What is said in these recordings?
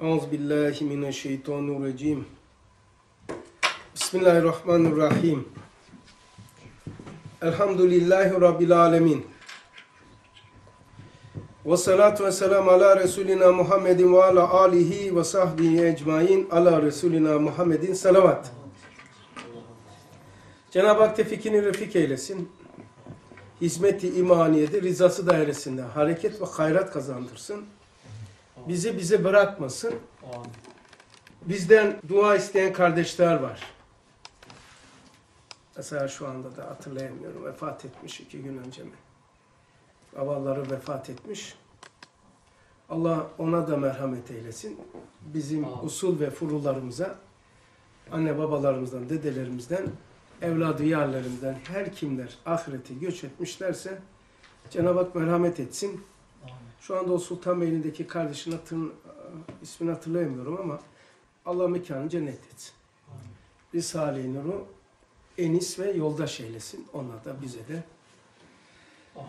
Euzu billahi mineşşeytanirracim. Bismillahirrahmanirrahim. Elhamdülillahi Rabbil alemin. Ve salatu ve selam ala Resulina Muhammedin ve ala alihi ve sahbihi ecmain ala Resulina Muhammedin salavat. Cenab-ı Hak tevfikini refik eylesin. Hizmeti imaniyede rızası dairesinde hareket ve hayrat kazandırsın. Bizi bize bırakmasın. Bizden dua isteyen kardeşler var. Mesela şu anda da hatırlayamıyorum. Vefat etmiş iki gün önce mi? Babaları vefat etmiş. Allah ona da merhamet eylesin. Bizim Amin. usul ve furularımıza, anne babalarımızdan, dedelerimizden, evladı yarlarımızdan her kimler ahirete göç etmişlerse Cenab-ı Hak merhamet etsin. Şu anda o Sultanbeyli'ndeki kardeşin hatırın, ismini hatırlayamıyorum ama Allah mekanı cennet etsin. Risale-i Nur'u enis ve yoldaş eylesin. Ona da bize de Amin.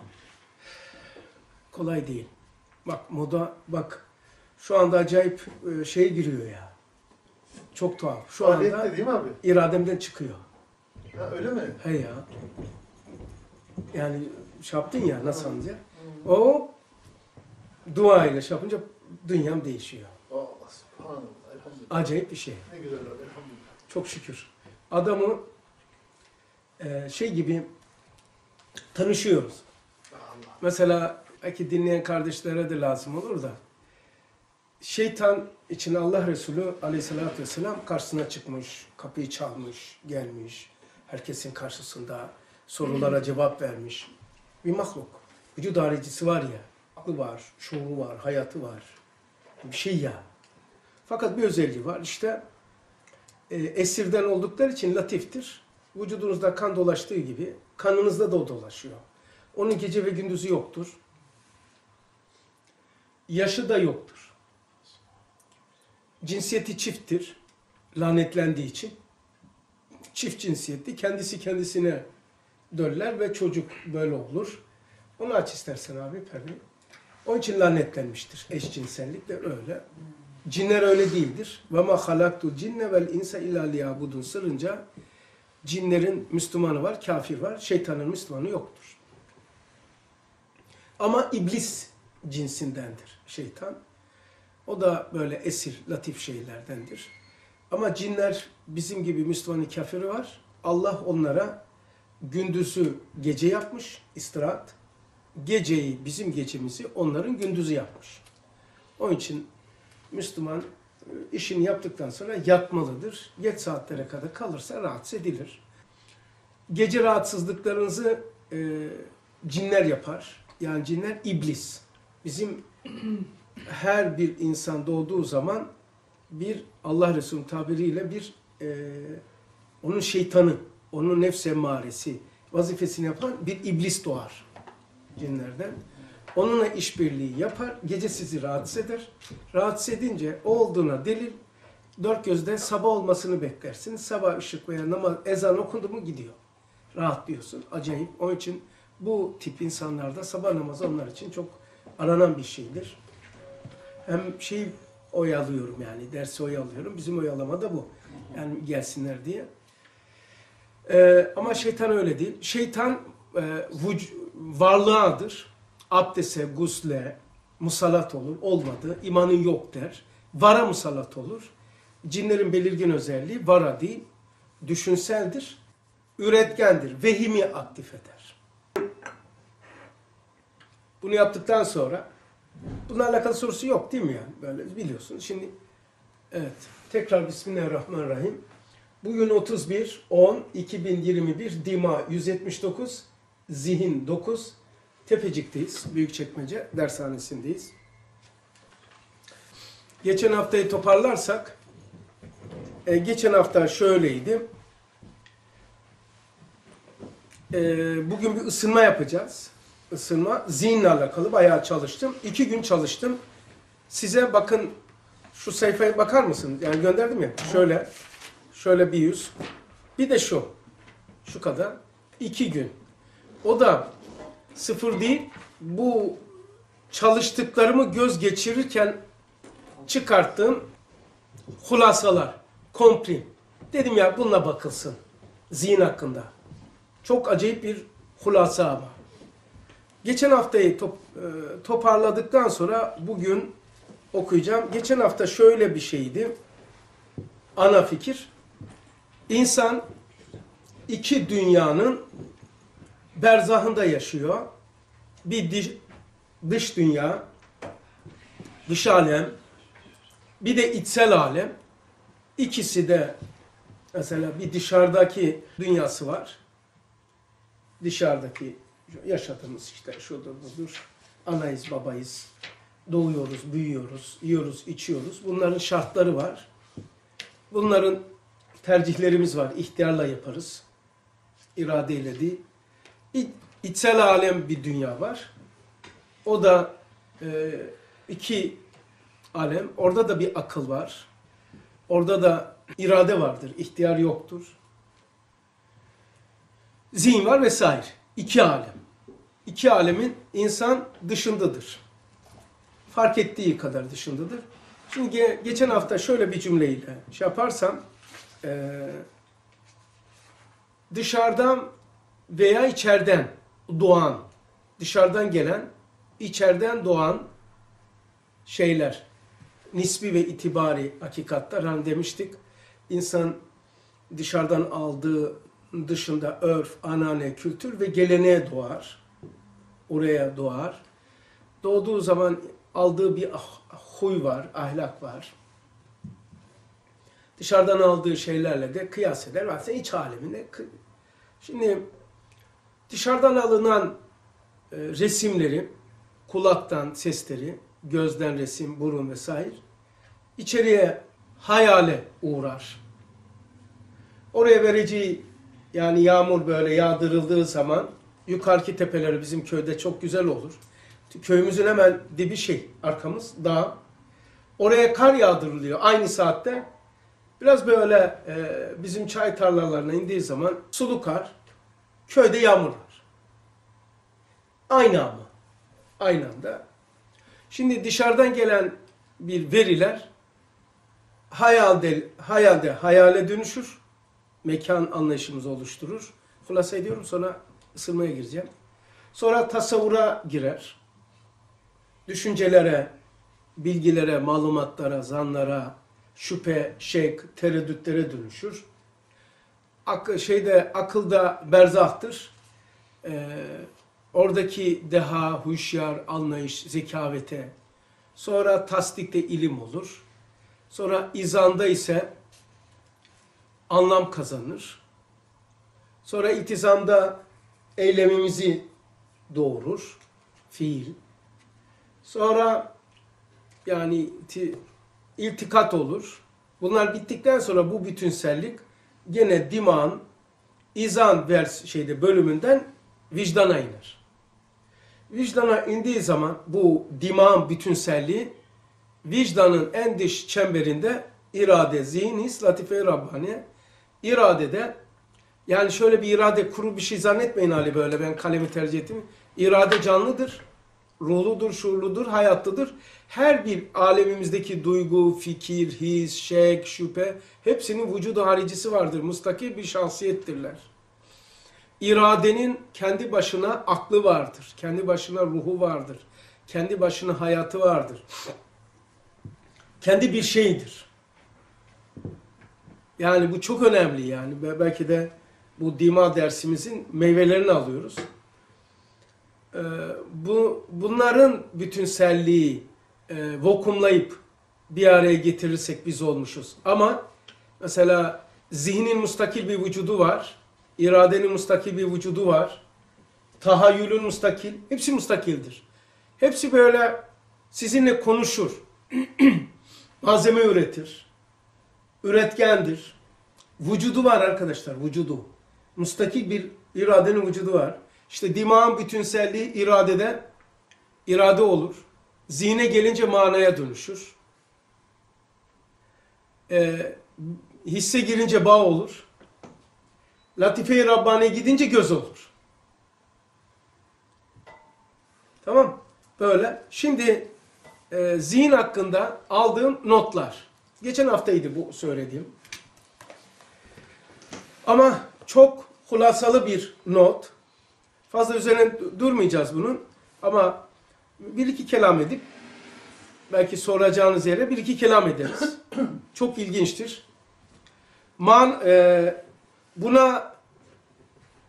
kolay değil. Bak moda bak şu anda acayip e, şey giriyor ya. Çok tuhaf. Şu anda Faaliyette değil mi abi? irademden çıkıyor. Ha, öyle mi? He ya. Yani şey yaptın ya nasıl anlayacak? O dua ile şey yapınca dünyam değişiyor. Allah subhanallah. Elhamdülillah. Acayip bir şey. Ne güzel abi elhamdülillah. Çok şükür. Adamı e, şey gibi tanışıyoruz. Allah. Mesela belki dinleyen kardeşlere de lazım olur da şeytan için Allah Resulü aleyhissalatü vesselam karşısına çıkmış, kapıyı çalmış, gelmiş, herkesin karşısında sorulara cevap vermiş. Bir mahluk. Vücut haricisi var ya, aklı var, şuuru var, hayatı var. Bir şey ya. Fakat bir özelliği var. İşte e, esirden oldukları için latiftir. Vücudunuzda kan dolaştığı gibi kanınızda da o dolaşıyor. Onun gece ve gündüzü yoktur. Yaşı da yoktur. Cinsiyeti çifttir. Lanetlendiği için. Çift cinsiyetli. Kendisi kendisine döller ve çocuk böyle olur. Onu aç istersen abi perdeyi. Onun için lanetlenmiştir. Eşcinsellik de öyle. Cinler öyle değildir. Ve ma halaktu cinne vel insa illa liyabudun sırrınca cinlerin Müslümanı var, kafir var. Şeytanın Müslümanı yoktur. Ama iblis cinsindendir şeytan. O da böyle esir, latif şeylerdendir. Ama cinler bizim gibi Müslümanı kafiri var. Allah onlara gündüzü gece yapmış, istirahat. Geceyi, bizim gecemizi onların gündüzü yapmış. Onun için Müslüman e, işini yaptıktan sonra yatmalıdır. Geç saatlere kadar kalırsa rahatsız edilir. Gece rahatsızlıklarınızı e, cinler yapar. Yani cinler iblis. Bizim her bir insan doğduğu zaman bir Allah Resulü tabiriyle bir e, onun şeytanı, onun nefs emmaresi vazifesini yapan bir iblis doğar cinlerden. Onunla işbirliği yapar, gece sizi rahatsız eder. Rahatsız edince o olduğuna delil, dört gözde sabah olmasını beklersiniz. Sabah ışık veya namaz, ezan okundu mu gidiyor. Rahatlıyorsun. Acayip. Onun için bu tip insanlarda sabah namazı onlar için çok aranan bir şeydir. Hem şey oyalıyorum yani, dersi oyalıyorum. Bizim oyalama da bu. Yani gelsinler diye. Ee, ama şeytan öyle değil. Şeytan e, vüc- varlığadır. Abdese, gusle, musallat olur. Olmadı. imanın yok der. Vara musallat olur. Cinlerin belirgin özelliği vara değil, düşünseldir, üretkendir, vehimi aktif eder. Bunu yaptıktan sonra bununla alakalı sorusu yok değil mi yani? Böyle biliyorsun. Şimdi evet. Tekrar Bismillahirrahmanirrahim. Bugün 31 10 2021 Dima 179 Zihin 9 Tepecik'teyiz. Büyükçekmece dershanesindeyiz. Geçen haftayı toparlarsak e, geçen hafta şöyleydi. E, bugün bir ısınma yapacağız. Isınma. Zihinle alakalı bayağı çalıştım. İki gün çalıştım. Size bakın şu sayfaya bakar mısınız? Yani gönderdim ya. Şöyle. Şöyle bir yüz. Bir de şu. Şu kadar. İki gün. O da sıfır değil. Bu çalıştıklarımı göz geçirirken çıkarttığım hulasalar, komprim. Dedim ya bununla bakılsın. Zihin hakkında. Çok acayip bir hulasa ama. Geçen haftayı top- e, toparladıktan sonra bugün okuyacağım. Geçen hafta şöyle bir şeydi. Ana fikir. İnsan iki dünyanın berzahında yaşıyor. Bir dış, dış dünya, dış alem, bir de içsel alem. İkisi de mesela bir dışarıdaki dünyası var. Dışarıdaki yaşadığımız işte şudur budur. Anayız, babayız. Doğuyoruz, büyüyoruz, yiyoruz, içiyoruz. Bunların şartları var. Bunların tercihlerimiz var. İhtiyarla yaparız. İradeyle değil. İçsel alem bir dünya var. O da e, iki alem. Orada da bir akıl var. Orada da irade vardır. İhtiyar yoktur. Zihin var vesaire. İki alem. İki alemin insan dışındadır. Fark ettiği kadar dışındadır. Şimdi ge- geçen hafta şöyle bir cümleyle şey yaparsam eee, dışarıdan veya içeriden doğan, dışarıdan gelen, içeriden doğan şeyler, nisbi ve itibari hakikatler. Hani demiştik, insan dışarıdan aldığı dışında örf, anane, kültür ve geleneğe doğar. Oraya doğar. Doğduğu zaman aldığı bir ah- huy var, ahlak var. Dışarıdan aldığı şeylerle de kıyas eder. Aslında iç alemine. kı- Şimdi dışarıdan alınan e, resimleri, kulaktan sesleri, gözden resim, burun vesaire içeriye hayale uğrar. Oraya vereceği yani yağmur böyle yağdırıldığı zaman yukarıki tepeleri bizim köyde çok güzel olur. Köyümüzün hemen dibi şey arkamız dağ. Oraya kar yağdırılıyor aynı saatte. Biraz böyle e, bizim çay tarlalarına indiği zaman sulu kar, köyde yağmur var. Aynı ama. Aynı anda. Şimdi dışarıdan gelen bir veriler hayalde, hayalde hayale dönüşür. Mekan anlayışımızı oluşturur. Hulasa ediyorum sonra ısırmaya gireceğim. Sonra tasavvura girer. Düşüncelere, bilgilere, malumatlara, zanlara, şüphe, şek, tereddütlere dönüşür. Ak şeyde akılda berzahtır. Ee, oradaki deha, huşyar, anlayış, zekavete. Sonra tasdikte ilim olur. Sonra izanda ise anlam kazanır. Sonra iltizamda eylemimizi doğurur. Fiil. Sonra yani ti- iltikat olur. Bunlar bittikten sonra bu bütünsellik gene diman, izan vers şeyde bölümünden vicdana iner. Vicdana indiği zaman bu diman bütünselliği vicdanın en dış çemberinde irade, zihin, his, latife-i Rabbani. İradede yani şöyle bir irade kuru bir şey zannetmeyin Ali böyle ben kalemi tercih ettim. İrade canlıdır, ruhludur, şuurludur, hayatlıdır. Her bir alemimizdeki duygu, fikir, his, şek, şüphe hepsinin vücudu haricisi vardır. Mustakil bir şahsiyettirler. İradenin kendi başına aklı vardır. Kendi başına ruhu vardır. Kendi başına hayatı vardır. Kendi bir şeydir. Yani bu çok önemli yani. Be- Belki de bu dima dersimizin meyvelerini alıyoruz. Ee, bu bunların bütünselliği e, vakumlayıp bir araya getirirsek biz olmuşuz. Ama mesela zihnin mustakil bir vücudu var. iradenin mustakil bir vücudu var. Tahayyülün mustakil. Hepsi mustakildir. Hepsi böyle sizinle konuşur. Malzeme üretir. Üretkendir. Vücudu var arkadaşlar, vücudu. Mustakil bir iradenin vücudu var. İşte dimağın bütünselliği iradede irade olur. Zihne gelince manaya dönüşür. Ee, hisse girince bağ olur. Latife-i Rabbani'ye gidince göz olur. Tamam. Böyle. Şimdi e, zihin hakkında aldığım notlar. Geçen haftaydı bu söylediğim. Ama çok hulasalı bir not. Fazla üzerine du- durmayacağız bunun. Ama bir iki kelam edip belki soracağınız yere bir iki kelam ederiz. çok ilginçtir. Man, e, buna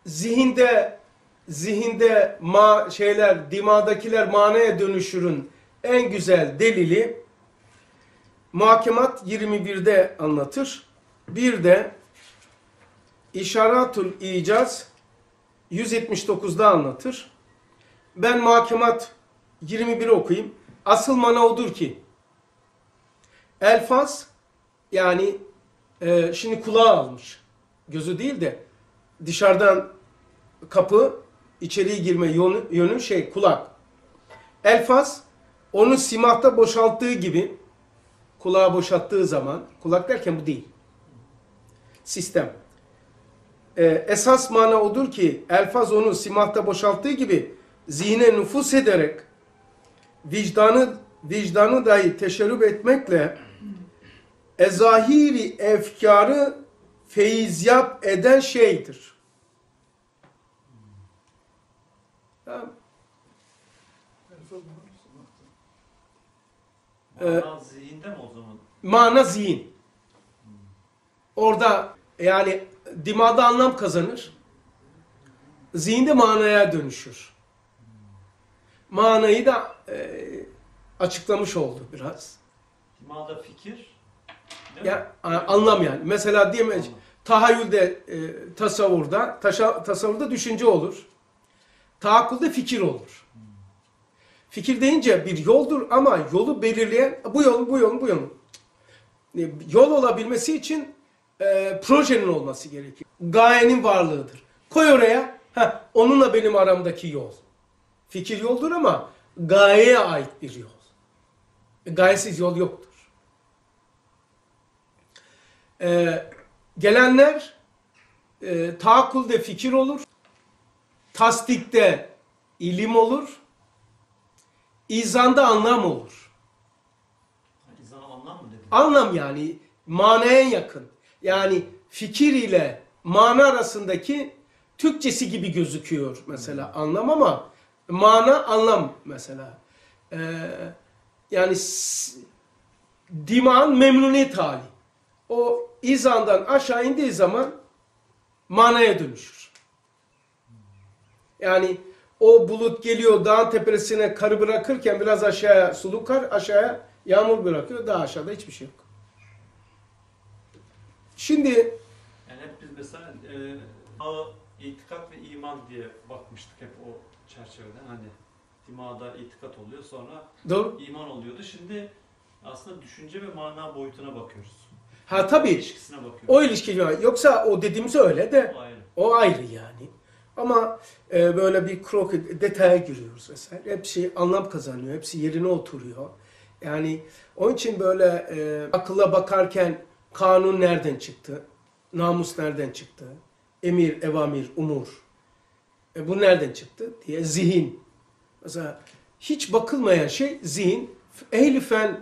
zihinde zihinde ma şeyler dimağdakiler manaya dönüşürün en güzel delili Muhakemat 21'de anlatır. Bir de İşaratul İcaz 179'da anlatır. Ben Muhakemat 21'i okuyayım. Asıl mana odur ki elfaz yani e, şimdi kulağı almış. Gözü değil de dışarıdan kapı içeriye girme yönü, yönü şey kulak. Elfaz onu simahta boşalttığı gibi kulağı boşalttığı zaman kulak derken bu değil. Sistem. Ee, esas mana odur ki elfaz onu simahta boşalttığı gibi zihne nüfus ederek vicdanı vicdanı dahi teşerrüp etmekle ezahiri efkarı feyizyap eden şeydir. Tamam. Ee, Mana zihinde mi o zaman? Mana zihin. Orada yani dimağda anlam kazanır. Zihinde manaya dönüşür. Manayı da e, açıklamış oldu biraz. Dimağda fikir. Ya anlam yani. Mesela diyelim Anlam. tahayyülde, e, tasavvurda, taşa, tasavvurda düşünce olur. Tahakkülde fikir olur. Fikir deyince bir yoldur ama yolu belirleyen bu yol, bu yol, bu yol. E, Yol olabilmesi için e, projenin olması gerekiyor. Gayenin varlığıdır. Koy oraya, heh, onunla benim aramdaki yol. Fikir yoldur ama gayeye ait bir yol. E, Gayesiz yol yoktur. Ee, gelenler e, tahakkülde fikir olur, tasdikte ilim olur, izanda anlam olur. İnsan anlam mı dedin? Anlam yani manaya yakın. Yani fikir ile mana arasındaki Türkçesi gibi gözüküyor mesela anlam ama mana anlam mesela. Ee, yani dimağın memnuniyet hali. O izandan aşağı indiği zaman manaya dönüşür. Yani o bulut geliyor dağın tepesine karı bırakırken biraz aşağıya sulu kar, aşağıya yağmur bırakıyor. Daha aşağıda hiçbir şey yok. Şimdi Yani hep biz mesela e, a, itikat ve iman diye bakmıştık hep o çerçeveden. Hani dimağda itikat oluyor sonra doğru. iman oluyordu. Şimdi aslında düşünce ve mana boyutuna bakıyoruz. Ha tabii İlişkisine bakıyoruz. o ilişki var. Yoksa o dediğimiz öyle de O ayrı. o ayrı yani. Ama e, böyle bir krok detaya giriyoruz vesaire. Hepsi anlam kazanıyor. Hepsi yerine oturuyor. Yani onun için böyle e, akılla bakarken kanun nereden çıktı? Namus nereden çıktı? Emir, evamir, umur. E, bu nereden çıktı diye zihin. Mesela hiç bakılmayan şey zihin. Ehli fen,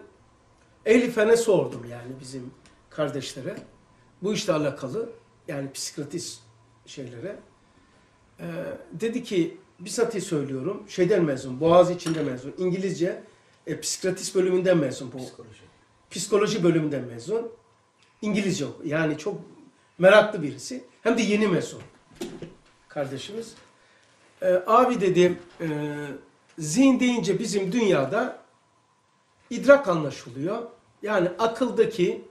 ehli fene sordum yani bizim kardeşlere. Bu işle alakalı yani psikiyatrist şeylere. Ee, dedi ki bizzat söylüyorum şeyden mezun, Boğaziçi içinde mezun, İngilizce e, psikiyatrist bölümünden mezun bu. Psikoloji. Psikoloji bölümünden mezun. İngilizce oku- yani çok meraklı birisi. Hem de yeni mezun kardeşimiz. Ee, abi dedi e, zihin deyince bizim dünyada idrak anlaşılıyor. Yani akıldaki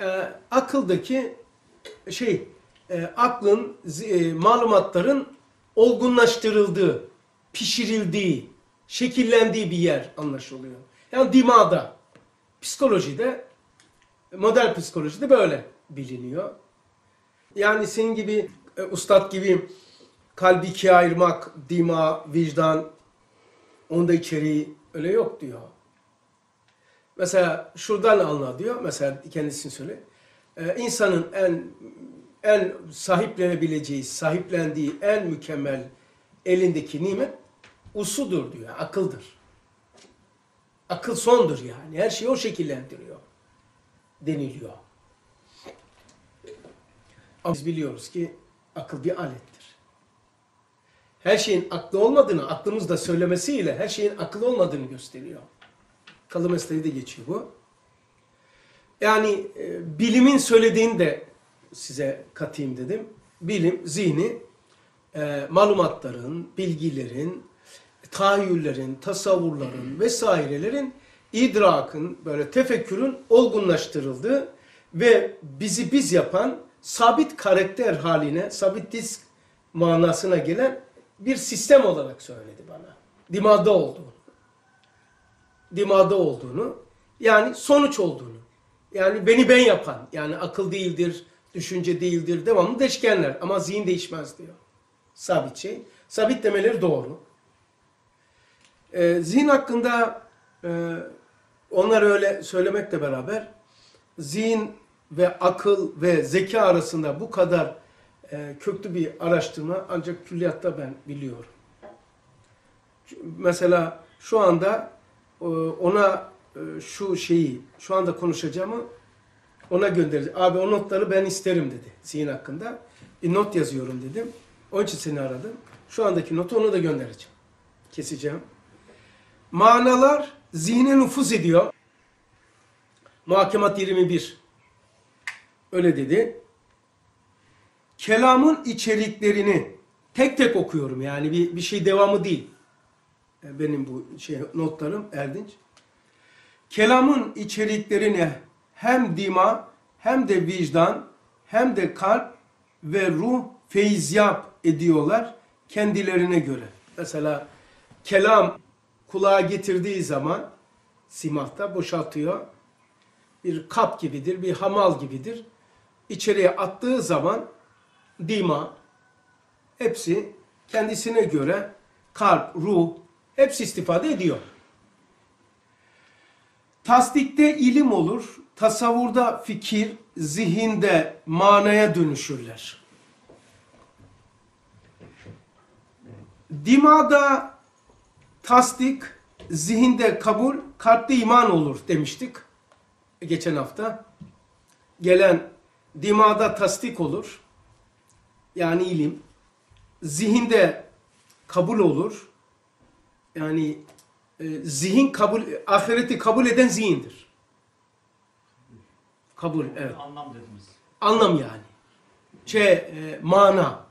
e, akıldaki şey e, aklın e, malumatların olgunlaştırıldığı, pişirildiği, şekillendiği bir yer anlaşılıyor. Yani dimağda, psikolojide, model psikolojide böyle biliniyor. Yani senin gibi, e, ustad gibi kalbi ikiye ayırmak, dima, vicdan, onda içeriği öyle yok diyor. Mesela şuradan anla diyor. Mesela kendisini söyle. Ee, insanın en en sahiplenebileceği, sahiplendiği en mükemmel elindeki nimet usudur diyor. Akıldır. Akıl sondur yani. Her şeyi o şekillendiriyor. Deniliyor. Ama biz biliyoruz ki akıl bir alettir. Her şeyin aklı olmadığını aklımızda söylemesiyle her şeyin akıl olmadığını gösteriyor. Kalı mesleği de geçiyor bu. Yani e, bilimin söylediğini de size katayım dedim. Bilim, zihni, e, malumatların, bilgilerin, tahayyüllerin, tasavvurların vesairelerin idrakın, böyle tefekkürün olgunlaştırıldığı ve bizi biz yapan sabit karakter haline, sabit disk manasına gelen bir sistem olarak söyledi bana. Dimağda olduğunu. Dimağda olduğunu, yani sonuç olduğunu. Yani beni ben yapan, yani akıl değildir, düşünce değildir, devamlı değişkenler ama zihin değişmez diyor. Sabit şey. Sabit demeleri doğru. Ee, zihin hakkında e, onlar öyle söylemekle beraber zihin ve akıl ve zeka arasında bu kadar e, köklü bir araştırma ancak külliyatta ben biliyorum. Mesela şu anda e, ona e, şu şeyi, şu anda konuşacağımı ona göndereceğim. Abi o notları ben isterim dedi zihin hakkında. Bir not yazıyorum dedim. Onun için seni aradım. Şu andaki notu ona da göndereceğim. Keseceğim. Manalar zihne nüfuz ediyor. Muhakemat 21. Öyle dedi. Kelamın içeriklerini tek tek okuyorum. Yani bir, bir şey devamı değil. E, Benim bu şey notlarım Erdinç. Kelamın içeriklerini hem dima hem de vicdan hem de kalp ve ruh feyziyap ediyorlar kendilerine göre. Mesela kelam kulağa getirdiği zaman simahta boşaltıyor. Bir kap gibidir, bir hamal gibidir. İçeriye attığı zaman dima hepsi kendisine göre kalp, ruh hepsi istifade ediyor. Tasdikte ilim olur, tasavvurda fikir, zihinde manaya dönüşürler. Dimada tasdik, zihinde kabul, kalpte iman olur demiştik geçen hafta. Gelen dimada tasdik olur, yani ilim. Zihinde kabul olur, yani e, zihin kabul, ahireti kabul eden zihindir. Kabul, evet. Anlam dediniz. Anlam yani. Şey, e, mana.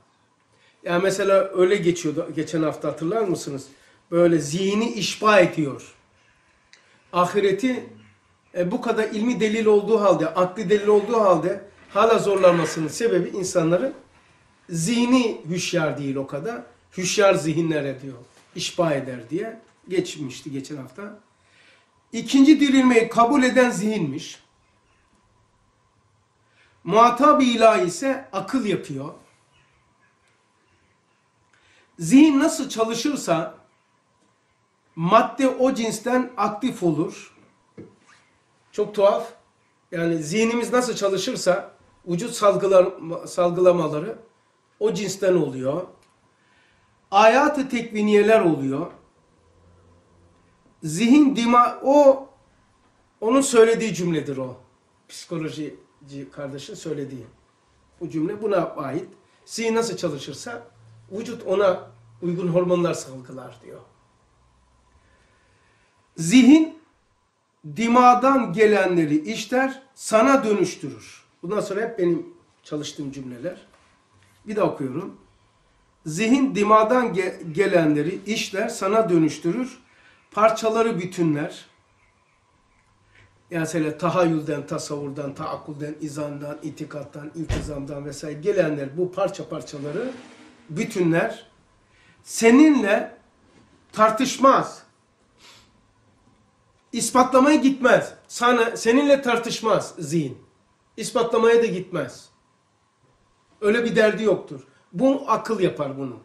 Yani mesela öyle geçiyordu geçen hafta hatırlar mısınız? Böyle zihni işba ediyor. Ahireti e, bu kadar ilmi delil olduğu halde, akli delil olduğu halde hala zorlanmasının sebebi insanların zihni hüşyar değil o kadar. Hüşyar zihinlere diyor. İşba eder diye geçmişti geçen hafta. İkinci dirilmeyi kabul eden zihinmiş. Muhatab-ı ilahi ise akıl yapıyor. Zihin nasıl çalışırsa madde o cinsten aktif olur. Çok tuhaf. Yani zihnimiz nasıl çalışırsa vücut salgılar, salgılamaları o cinsten oluyor. Ayat-ı tekviniyeler oluyor. Zihin dima o onun söylediği cümledir o. Psikolojici kardeşin söylediği. Bu cümle buna ait. Zihin nasıl çalışırsa vücut ona uygun hormonlar salgılar diyor. Zihin dimadan gelenleri işler, sana dönüştürür. Bundan sonra hep benim çalıştığım cümleler. Bir daha okuyorum. Zihin dimadan ge- gelenleri işler, sana dönüştürür. Parçaları bütünler. Yani mesela tahayyülden, tasavvurdan, taakkulden, izandan, itikattan, iltizamdan vesaire gelenler bu parça parçaları bütünler seninle tartışmaz. İspatlamaya gitmez. Sana seninle tartışmaz zihin. İspatlamaya da gitmez. Öyle bir derdi yoktur. Bu akıl yapar bunu.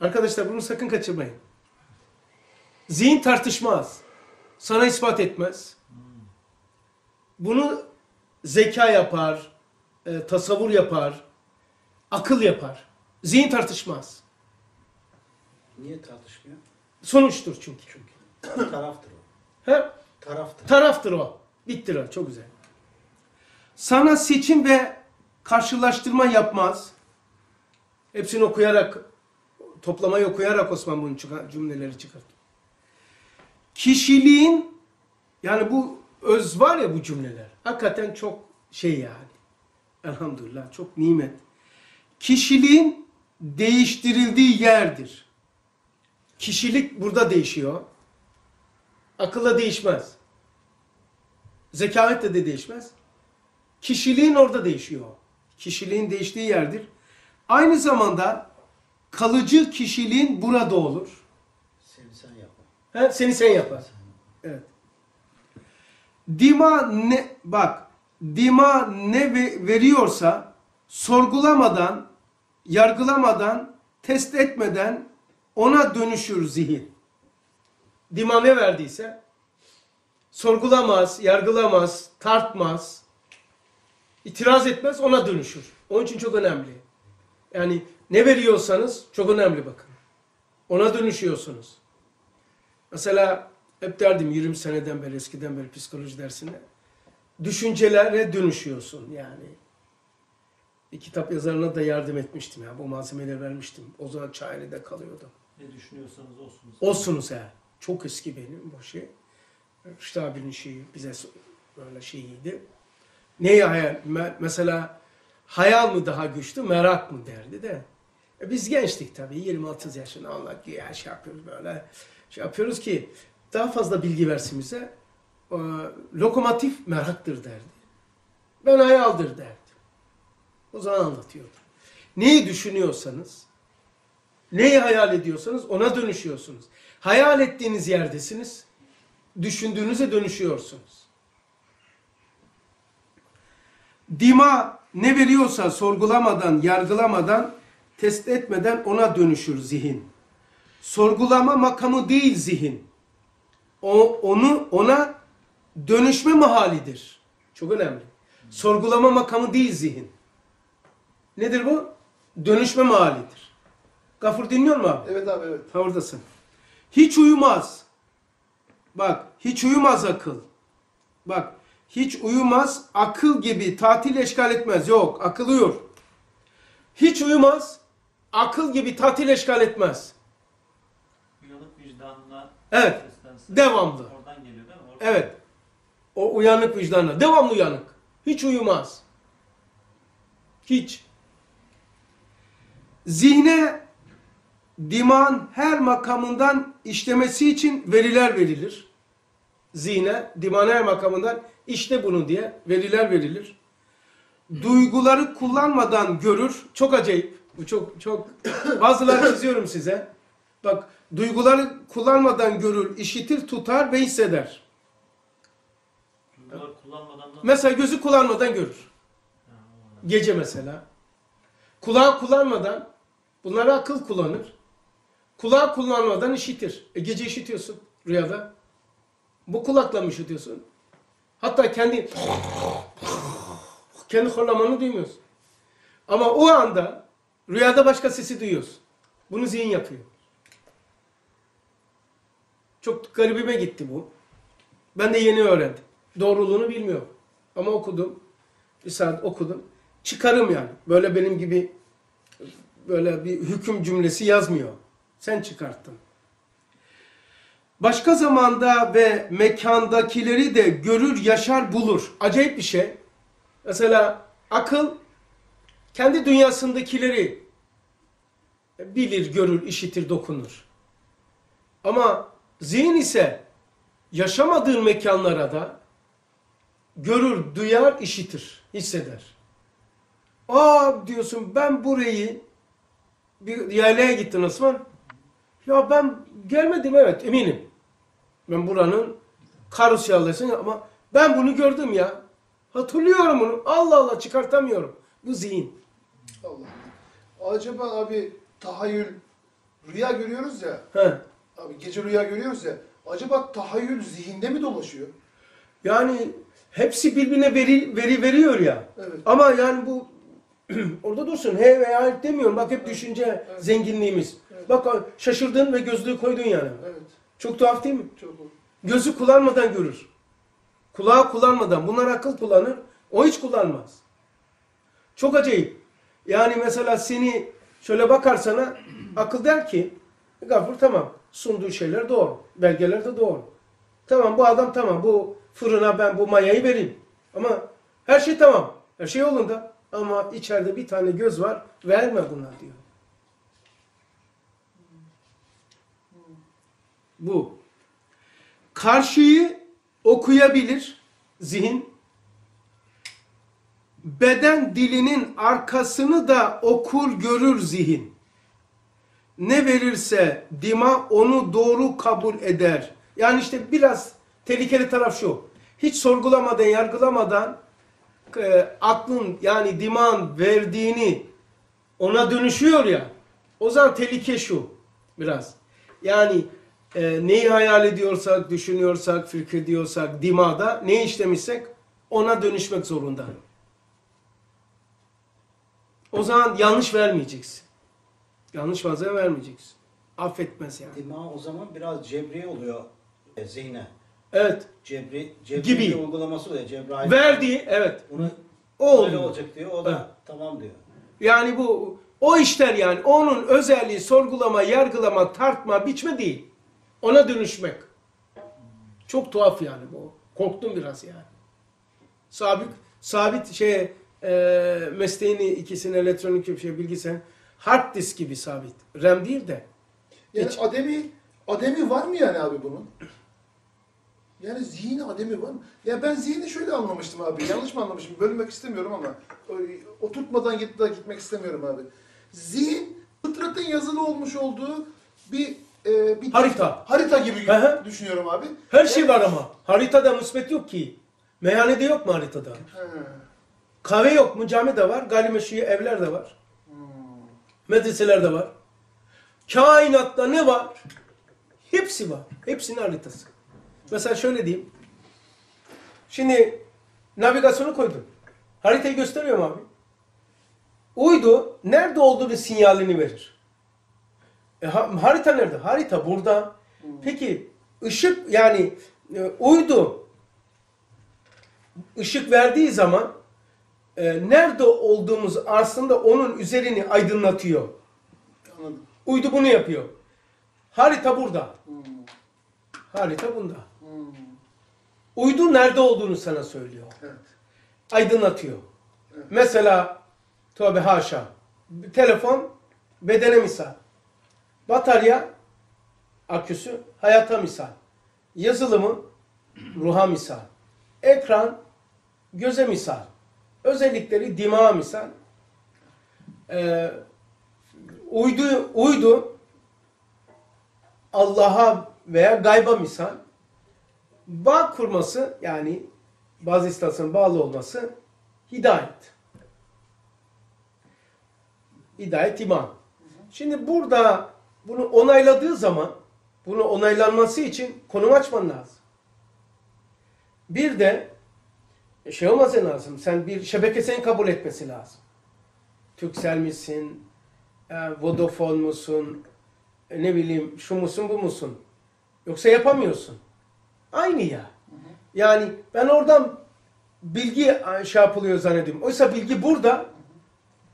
Arkadaşlar bunu sakın kaçırmayın. Zihin tartışmaz. Sana ispat etmez. Bunu zeka yapar, e, tasavvur yapar, akıl yapar. Zihin tartışmaz. Niye tartışmıyor? Sonuçtur çünkü. Çünkü taraftır. He? Taraftır. Taraftır o. Bittir o. Çok güzel. Sana seçim ve karşılaştırma yapmaz. Hepsini okuyarak, toplamayı okuyarak Osman bunu çıkar, cümleleri çıkart. Kişiliğin, yani bu öz var ya bu cümleler. Hakikaten çok şey yani. Elhamdülillah çok nimet. Kişiliğin değiştirildiği yerdir. Kişilik burada değişiyor. Akılla değişmez. Zekavetle de değişmez. Kişiliğin orada değişiyor. Kişiliğin değiştiği yerdir. Aynı zamanda kalıcı kişiliğin burada olur. Seni sen yapma. He, seni sen yapar. Evet. Dima ne bak dima ne ve- veriyorsa sorgulamadan, yargılamadan, test etmeden ona dönüşür zihin. Dima ne verdiyse sorgulamaz, yargılamaz, tartmaz, itiraz etmez ona dönüşür. Onun için çok önemli. Yani ne veriyorsanız çok önemli bakın. Ona dönüşüyorsunuz. Mesela hep derdim 20 seneden beri eskiden beri psikoloji dersinde düşüncelere dönüşüyorsun yani. Bir kitap yazarına da yardım etmiştim ya. Bu malzemeleri vermiştim. O zaman Çayeli'de kalıyordum. Ne düşünüyorsanız olsunuz. Olsunuz ya. Çok eski benim bu şey. Rüştü abinin şeyi bize böyle şeyiydi. Neyi hayal? me- Mesela hayal mı daha güçlü, merak mı derdi de. E biz gençtik tabii. 20-30 yaşında Allah güya şey yapıyoruz böyle. Şey yapıyoruz ki daha fazla bilgi versin bize. Ee, lokomotif meraktır derdi. Ben hayaldir derdi. O zaman anlatıyordu. Neyi düşünüyorsanız, Neyi hayal ediyorsanız ona dönüşüyorsunuz. Hayal ettiğiniz yerdesiniz. Düşündüğünüze dönüşüyorsunuz. Dima ne veriyorsa sorgulamadan, yargılamadan, test etmeden ona dönüşür zihin. Sorgulama makamı değil zihin. O, onu ona dönüşme mahalidir. Çok önemli. Sorgulama makamı değil zihin. Nedir bu? Dönüşme mahalidir. Gafur dinliyor mu abi? Evet abi evet. Ha oradasın. Hiç uyumaz. Bak hiç uyumaz akıl. Bak hiç uyumaz akıl gibi tatil eşgal etmez. Yok akıl uyur. Hiç uyumaz akıl gibi tatil eşgal etmez. Uyanık vicdanına Evet. seslense. Devamlı. Oradan geliyor değil mi? Oradan Evet. O uyanık vicdanla. Devamlı uyanık. Hiç uyumaz. Hiç. Zihne diman her makamından işlemesi için veriler verilir. Zihne diman her makamından işte bunu diye veriler verilir. Duyguları kullanmadan görür. Çok acayip. Bu çok çok bazıları çiziyorum size. Bak duyguları kullanmadan görür, işitir, tutar ve hisseder. Duygular kullanmadan da... Mesela gözü kullanmadan görür. Gece mesela. Kulağı kullanmadan, bunları akıl kullanır. Kulağı kullanmadan işitir. E gece işitiyorsun rüyada. Bu kulakla mı işitiyorsun? Hatta kendi kendi horlamanı duymuyorsun. Ama o anda rüyada başka sesi duyuyorsun. Bunu zihin yapıyor. Çok garibime gitti bu. Ben de yeni öğrendim. Doğruluğunu bilmiyorum. Ama okudum. Bir saat okudum. Çıkarım yani. Böyle benim gibi böyle bir hüküm cümlesi yazmıyor. Sen çıkarttın. Başka zamanda ve mekandakileri de görür, yaşar, bulur. Acayip bir şey. Mesela akıl kendi dünyasındakileri bilir, görür, işitir, dokunur. Ama zihin ise yaşamadığın mekanlara da görür, duyar, işitir, hisseder. Aa diyorsun ben burayı bir yaylaya gittin Osman. Ya ben gelmedim evet eminim. Ben buranın Karus yaylasın ama ben bunu gördüm ya. Hatırlıyorum bunu. Allah Allah çıkartamıyorum. Bu zihin. Allah. Acaba abi tahayyül rüya görüyoruz ya. He. Abi gece rüya görüyoruz ya. Acaba tahayyül zihinde mi dolaşıyor? Yani hepsi birbirine veri, veri veriyor ya. Evet. Ama yani bu orada dursun. He veya hayır demiyorum. Bak hep düşünce zenginliğimiz. Bak şaşırdın ve gözlüğü koydun yani. Evet. Çok tuhaf değil mi? Çok. Gözü kullanmadan görür. Kulağı kullanmadan. Bunlar akıl kullanır. O hiç kullanmaz. Çok acayip. Yani mesela seni şöyle bakarsana akıl der ki Gafur tamam sunduğu şeyler doğru. Belgeler de doğru. Tamam bu adam tamam bu fırına ben bu mayayı vereyim. Ama her şey tamam. Her şey yolunda. Ama içeride bir tane göz var. Verme buna diyor. Bu. Karşıyı okuyabilir zihin. Beden dilinin arkasını da okur görür zihin. Ne verirse dima onu doğru kabul eder. Yani işte biraz tehlikeli taraf şu. Hiç sorgulamadan, yargılamadan e, aklın yani dimağın verdiğini ona dönüşüyor ya. O zaman tehlike şu biraz. Yani e, neyi hayal ediyorsak, düşünüyorsak, fikrediyorsak, dimada ne işlemişsek ona dönüşmek zorunda. O zaman yanlış vermeyeceksin. Yanlış malzeme vermeyeceksin. Affetmez yani. Dima o zaman biraz cebri oluyor e, zihne. Evet. Cebri, cebri Gibi. bir uygulaması oluyor. Cebrail. Verdiği evet. Bunu O öyle olacak diyor. O da Evet. tamam diyor. Yani bu o işler yani onun özelliği sorgulama, yargılama, tartma, biçme değil. Ona dönüşmek. Çok tuhaf yani bu. Korktum biraz yani. Sabit sabit şey e, mesleğini ikisini elektronik bir şey bilgisayar hard disk gibi sabit. RAM değil de. Yani Hiç. ademi, ademi var mı yani abi bunun? Yani zihin ademi var mı? Ya ben zihni şöyle anlamıştım abi. Yanlış mı anlamışım? Bölmek istemiyorum ama oturtmadan gitmek istemiyorum abi. Zihin fıtratın yazılı olmuş olduğu bir e, bir Harita. harita gibi Hı hı. düşünüyorum abi. Her şey var ama. Haritada müsbet yok ki. Meyhanede yok mu haritada? He. Kahve yok mu? Cami de var. Gayrimeşru evler de var. Hmm. Medreseler de var. Kainatta ne var? Hepsi var. Hepsinin haritası. Mesela şöyle diyeyim. Şimdi navigasyonu koydum. Haritayı gösteriyorum abi. Uydu nerede olduğunu sinyalini verir. E, ha- harita nerede? Harita burada. Peki ışık yani e, uydu ışık verdiği zaman e, nerede olduğumuz aslında onun üzerini aydınlatıyor. Anladım. Uydu bunu yapıyor. Harita burada. Hmm. Harita bunda. Hmm. Uydu nerede olduğunu sana söylüyor. Evet. Aydınlatıyor. Mesela tövbe haşa. Telefon bedene misal. Batarya aküsü hayata misal. Yazılımı ruha misal. Ekran göze misal. Özellikleri dimağa misal. Ee, uydu, uydu Allah'a veya gayba misal. Bağ kurması yani bazı istasyonun bağlı olması hidayet. Hidayet iman. Şimdi burada bunu onayladığı zaman bunu onaylanması için konum açman lazım. Bir de şey olması lazım. Sen bir şebeke seni kabul etmesi lazım. Türksel misin? E, Vodafone musun? E, ne bileyim şu musun bu musun? Yoksa yapamıyorsun. Aynı ya. Yani ben oradan bilgi e, şey yapılıyor zannediyorum. Oysa bilgi burada.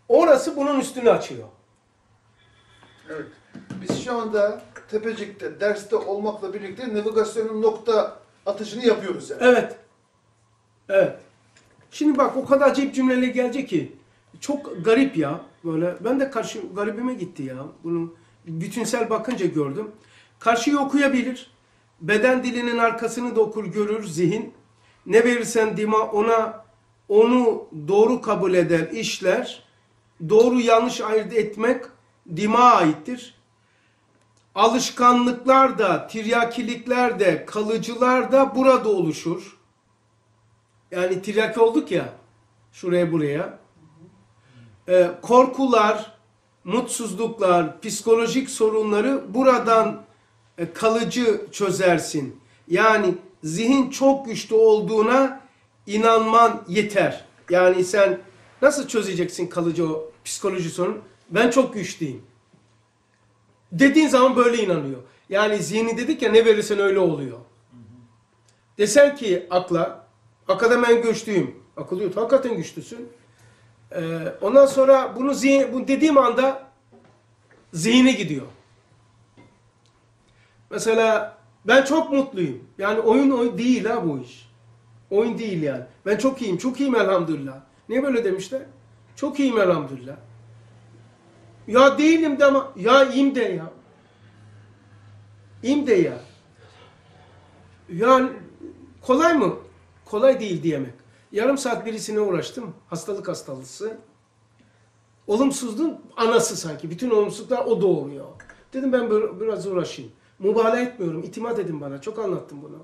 Orası bunun üstünü açıyor. Evet. Biz şu anda Tepecik'te derste olmakla birlikte navigasyonun nokta atışını yapıyoruz yani. Evet. Evet. Şimdi bak o kadar acayip cümleler gelecek ki. Çok garip ya. Böyle ben de karşı garibime gitti ya. Bunu bütünsel bakınca gördüm. Karşıyı okuyabilir. Beden dilinin arkasını da okur görür zihin. Ne verirsen dima ona onu doğru kabul eder, işler. Doğru yanlış ayırt etmek dima aittir. Alışkanlıklar da, tiryakilikler de, kalıcılar da burada oluşur. Yani tiryaki olduk ya, şuraya buraya. Ee, korkular, mutsuzluklar, psikolojik sorunları buradan e, kalıcı çözersin. Yani zihin çok güçlü olduğuna inanman yeter. Yani sen nasıl çözeceksin kalıcı o psikoloji sorunu? Ben çok güçlüyüm. Dediğin zaman böyle inanıyor. Yani zihni dedik ya ne verirsen öyle oluyor. desen ki akla, ben güçlüyüm. Akıl yok, hakikaten güçlüsün. Ee, ondan sonra bunu, zihin, bunu dediğim anda zihine gidiyor. Mesela ben çok mutluyum. Yani oyun oyun değil ha bu iş. Oyun değil yani. Ben çok iyiyim, çok iyiyim elhamdülillah. Niye böyle demişler? Çok iyiyim elhamdülillah. Ya değilim de ama ya iyiyim de ya. İyiyim de ya. Yani kolay mı? Kolay değil diyemek. Yarım saat birisine uğraştım. Hastalık hastalısı. Olumsuzluğun anası sanki. Bütün olumsuzluklar o doğuruyor. Dedim ben biraz uğraşayım. Mübalağa etmiyorum. İtimat edin bana. Çok anlattım bunu.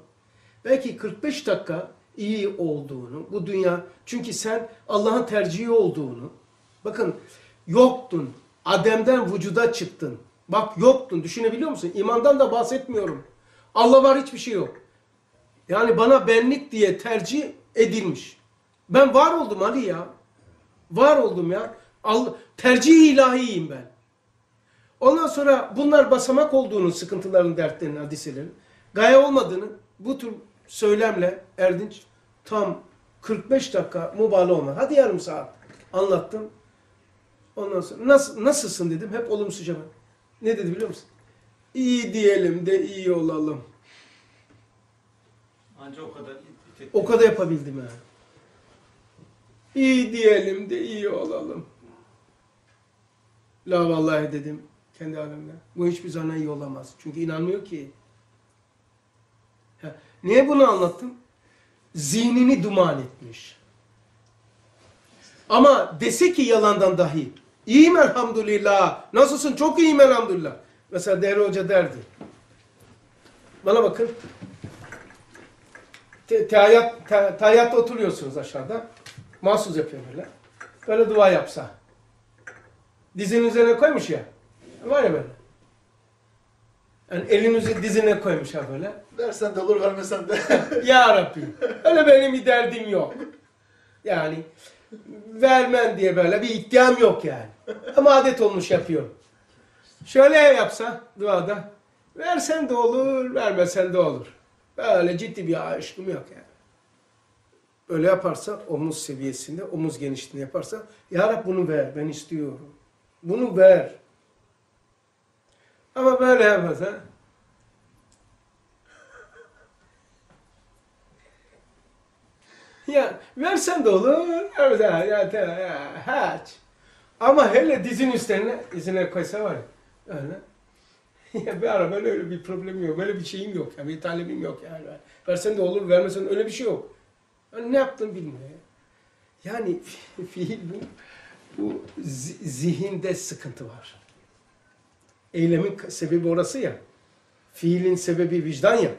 Belki 45 dakika iyi olduğunu, bu dünya çünkü sen Allah'ın tercihi olduğunu, bakın yoktun, Adem'den vücuda çıktın. Bak yoktun, düşünebiliyor musun? İmandan da bahsetmiyorum. Allah var hiçbir şey yok. Yani bana benlik diye tercih edilmiş. Ben var oldum Ali ya. Var oldum ya. Allah, tercih ilahiyim ben. Ondan sonra bunlar basamak olduğunu, sıkıntıların, dertlerinin, hadiselerin, gaye olmadığını bu tür söylemle Erdinç tam 45 dakika mübalağa olma. Hadi yarım saat anlattım. Ondan sonra nasıl, nasılsın dedim. Hep olumsuzca ben. Ne dedi biliyor musun? İyi diyelim de iyi olalım. Ancak o kadar O kadar yapabildim yani. İyi diyelim de iyi olalım. La vallahi dedim kendi halimle. Bu hiçbir zaman iyi olamaz. Çünkü inanmıyor ki. Ha, Niye bunu anlattım? Zihnini duman etmiş. Ama dese ki yalandan dahi. İyiyim elhamdülillah. Nasılsın? Çok iyiyim elhamdülillah. Mesela Değerli Hoca derdi. Bana bakın. Te- Tehayyat, te, oturuyorsunuz aşağıda. Mahsus yapıyor böyle. Böyle dua yapsa. Dizinin üzerine koymuş ya. Var ya böyle. Yani elinizi dizine koymuş ha böyle. Dersen de olur vermesen de. Ya Rabbi. Öyle benim bir derdim yok. Yani vermem diye böyle bir iddiam yok yani. Ama adet olmuş yapıyorum. Şöyle yapsa duada. Versen de olur, vermesen de olur. Böyle ciddi bir aşkım yok yani. Öyle yaparsa omuz seviyesinde, omuz genişliğinde yaparsa Ya Rab bunu ver, ben istiyorum. Bunu ver. Ama böyle yaparsa Ya versen de olur, vermesen ya, ya, ya hiç. Ama hele dizin üstlerine, dizine koysa var ya, öyle. Ya bir ara böyle öyle bir problemim yok, böyle bir şeyim yok, yani bir talebim yok yani. Versen de olur, vermesen öyle bir şey yok. Yani ne yaptın bilmiyor ya. Yani fiil bu, bu zi- zihinde sıkıntı var. Eylemin sebebi orası ya. Fiilin sebebi vicdan ya.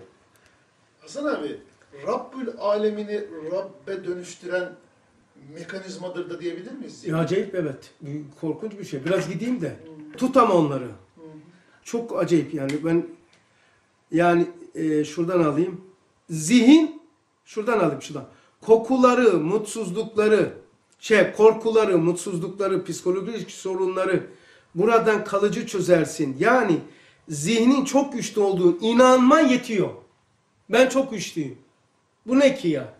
Hasan abi, Rabbül alemini Rabbe dönüştüren mekanizmadır da diyebilir miyiz? Ya acayip evet. Korkunç bir şey. Biraz gideyim de. Tut ama onları. Çok acayip yani. Ben yani e, şuradan alayım. Zihin şuradan alayım şuradan. Kokuları, mutsuzlukları, şey korkuları, mutsuzlukları, psikolojik sorunları buradan kalıcı çözersin. Yani zihnin çok güçlü olduğu inanma yetiyor. Ben çok güçlüyüm. Bu ne ki ya?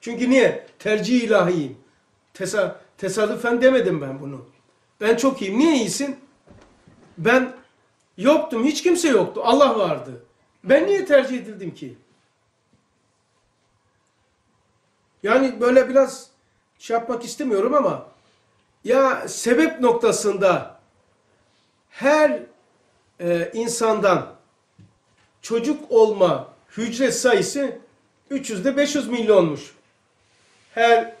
Çünkü niye? Tercih ilahiyim. Tesa tesadüfen demedim ben bunu. Ben çok iyiyim. Niye iyisin? Ben yoktum. Hiç kimse yoktu. Allah vardı. Ben niye tercih edildim ki? Yani böyle biraz şey yapmak istemiyorum ama ya sebep noktasında her e, insandan çocuk olma hücre sayısı 300'de 500 milyonmuş. Her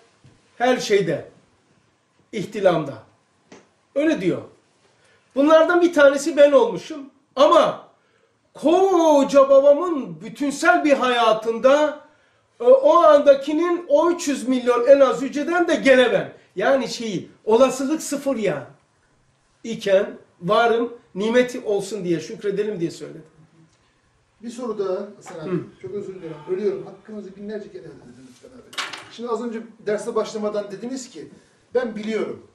her şeyde ihtilamda. Öyle diyor. Bunlardan bir tanesi ben olmuşum ama koca babamın bütünsel bir hayatında e, o andakinin o 300 milyon en az hücreden de gene ben. Yani şeyi olasılık sıfır yani. İken varım nimeti olsun diye şükredelim diye söyledim. Bir soru daha Hasan abi. Çok özür dilerim. Ölüyorum. Hakkınızı binlerce kere ödedim lütfen abi. Şimdi az önce derse başlamadan dediniz ki ben biliyorum.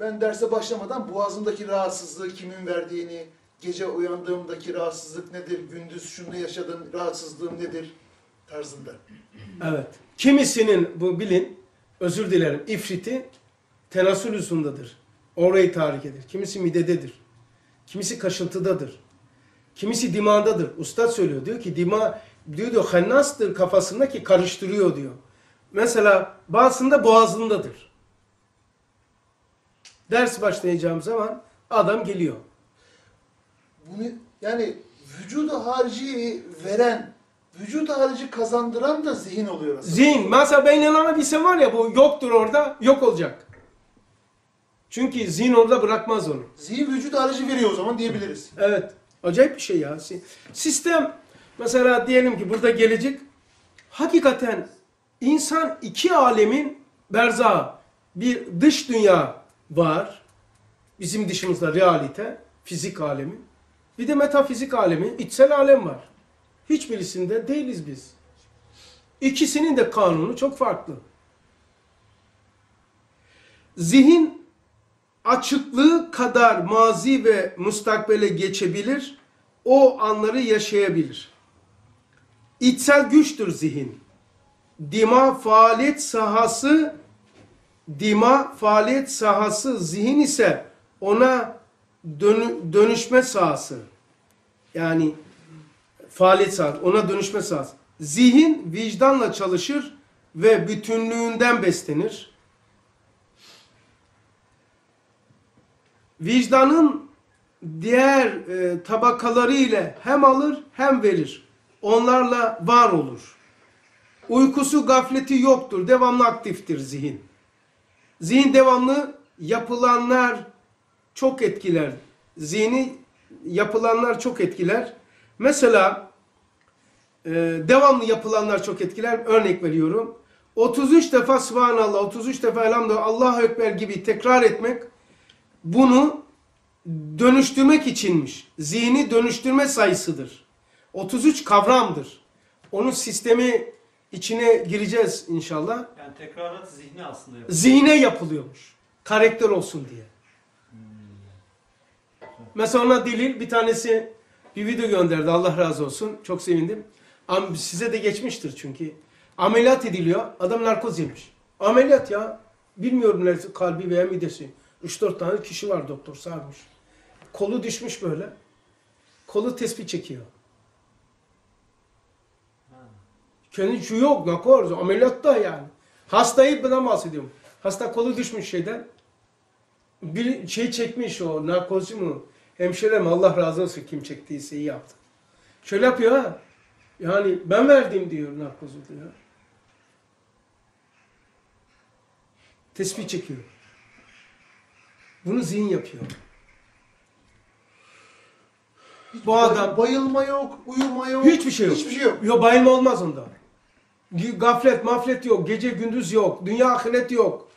Ben derse başlamadan boğazımdaki rahatsızlığı kimin verdiğini, gece uyandığımdaki rahatsızlık nedir, gündüz şunu yaşadığım rahatsızlığım nedir? tarzında. Evet. Kimisinin bu bilin, özür dilerim, ifriti tenasül usundadır. Orayı tahrik eder. Kimisi midededir. Kimisi kaşıntıdadır. Kimisi dimağındadır. Ustad söylüyor. Diyor ki dima diyor, diyor hennastır kafasında ki karıştırıyor diyor. Mesela bazısında boğazındadır. Ders başlayacağım zaman adam geliyor. Bunu yani vücuda harici veren, vücuda harici kazandıran da zihin oluyor aslında. Zihin. Mesela ben inanabilsem var ya bu yoktur orada, yok olacak. Çünkü zihin orada bırakmaz onu. Zihin vücuda harici veriyor o zaman diyebiliriz. Evet. Acayip bir şey ya. Si- Sistem mesela diyelim ki burada gelecek hakikaten insan iki alemin berzağı. Bir dış dünya var. Bizim dışımızda realite, fizik alemi. Bir de metafizik alemi, içsel alem var. Hiçbirisinde değiliz biz. İkisinin de kanunu çok farklı. Zihin açıklığı kadar mazi ve mustakbele geçebilir, o anları yaşayabilir. İçsel güçtür zihin. Dima faaliyet sahası, dima faaliyet sahası, zihin ise ona dönü- dönüşme sahası. Yani faaliyet sahası, ona dönüşme sahası. Zihin vicdanla çalışır ve bütünlüğünden beslenir. Vicdanın diğer e, tabakaları ile hem alır hem verir. Onlarla var olur. Uykusu gafleti yoktur. Devamlı aktiftir zihin. Zihin devamlı yapılanlar çok etkiler. Zihni yapılanlar çok etkiler. Mesela e, devamlı yapılanlar çok etkiler. Örnek veriyorum. 33 defa Subhanallah, 33 defa Elhamdülillah, Allahu Ekber gibi tekrar etmek bunu dönüştürmek içinmiş. Zihni dönüştürme sayısıdır. 33 kavramdır. Onun sistemi içine gireceğiz inşallah. Yani tekrarlat zihni aslında yapıyor. Zihne yapılıyormuş. Karakter olsun diye. Mesela ona delil bir tanesi bir video gönderdi. Allah razı olsun. Çok sevindim. Am size de geçmiştir çünkü. Ameliyat ediliyor. Adam narkoz yemiş. Ameliyat ya. Bilmiyorum neresi kalbi veya midesi. 3-4 tane kişi var doktor sarmış. Kolu düşmüş böyle. Kolu tespih çekiyor. Ha. Kendi şu yok narkoz ameliyatta yani. Hastayı bana bahsediyorum. Hasta kolu düşmüş şeyden. Bir şey çekmiş o narkozcu mu? Hemşire mi? Allah razı olsun kim çektiyse iyi yaptı. Şöyle yapıyor ha. Yani ben verdim diyor narkozu diyor. Tespih çekiyor. Bunu zihin yapıyor. Bu Bay- adam bayılma yok, uyuma yok. Hiçbir şey yok. Hiçbir şey yok. Yok bayılma olmaz onda. Gaflet, maflet yok. Gece gündüz yok. Dünya ahiret yok.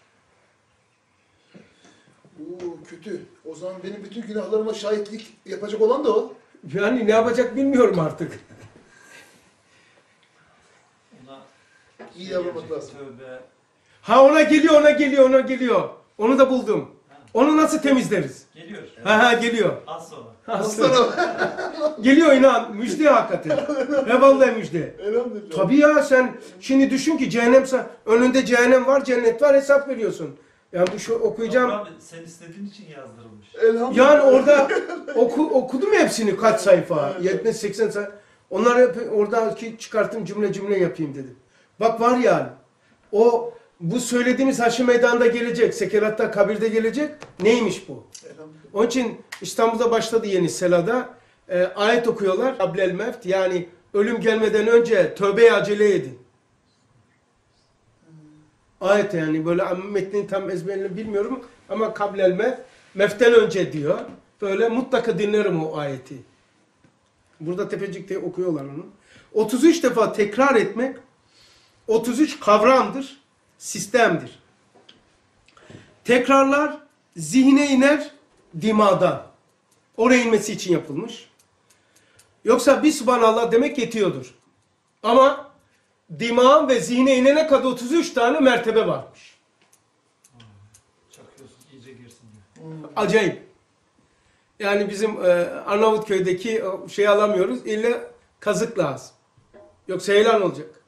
Oo kötü. O zaman benim bütün günahlarıma şahitlik yapacak olan da o. Yani ne yapacak bilmiyorum artık. Ona İyi şey davranmak lazım. Tövbe. Ha ona geliyor, ona geliyor, ona geliyor. Onu da buldum. Onu nasıl temizleriz? Geliyor. Ha ha geliyor. Az sonra. Aslında. geliyor inan. Müjde hakikaten. Ve vallahi müjde. Elhamdülillah. Tabii ya sen şimdi düşün ki cehennem önünde cehennem var, cennet var hesap veriyorsun. Yani bu şu okuyacağım. Abi sen istediğin için yazdırılmış. Elhamdülillah. Yani orada oku, okudum hepsini kaç sayfa? Evet. 70-80 sayfa. Onları oradaki çıkarttım cümle cümle yapayım dedim. Bak var yani. O bu söylediğimiz Haşim Meydan'da gelecek. Sekeratta kabirde gelecek. Neymiş bu? Onun için İstanbul'da başladı yeni Sela'da. e, ayet okuyorlar. Ablel mevt yani ölüm gelmeden önce tövbeye acele edin. Ayet yani böyle metnini tam ezberini bilmiyorum ama kablel mevt meften önce diyor. Böyle mutlaka dinlerim o ayeti. Burada Tepecik'te okuyorlar onu. 33 defa tekrar etmek 33 kavramdır, sistemdir. Tekrarlar zihne iner dimadan. Oraya inmesi için yapılmış. Yoksa bir subhanallah demek yetiyordur. Ama dimağın ve zihne inene kadar 33 tane mertebe varmış. Hmm. Acayip. Yani bizim e, Arnavutköy'deki o şeyi alamıyoruz. İlle kazık lazım. Yoksa heyelan olacak.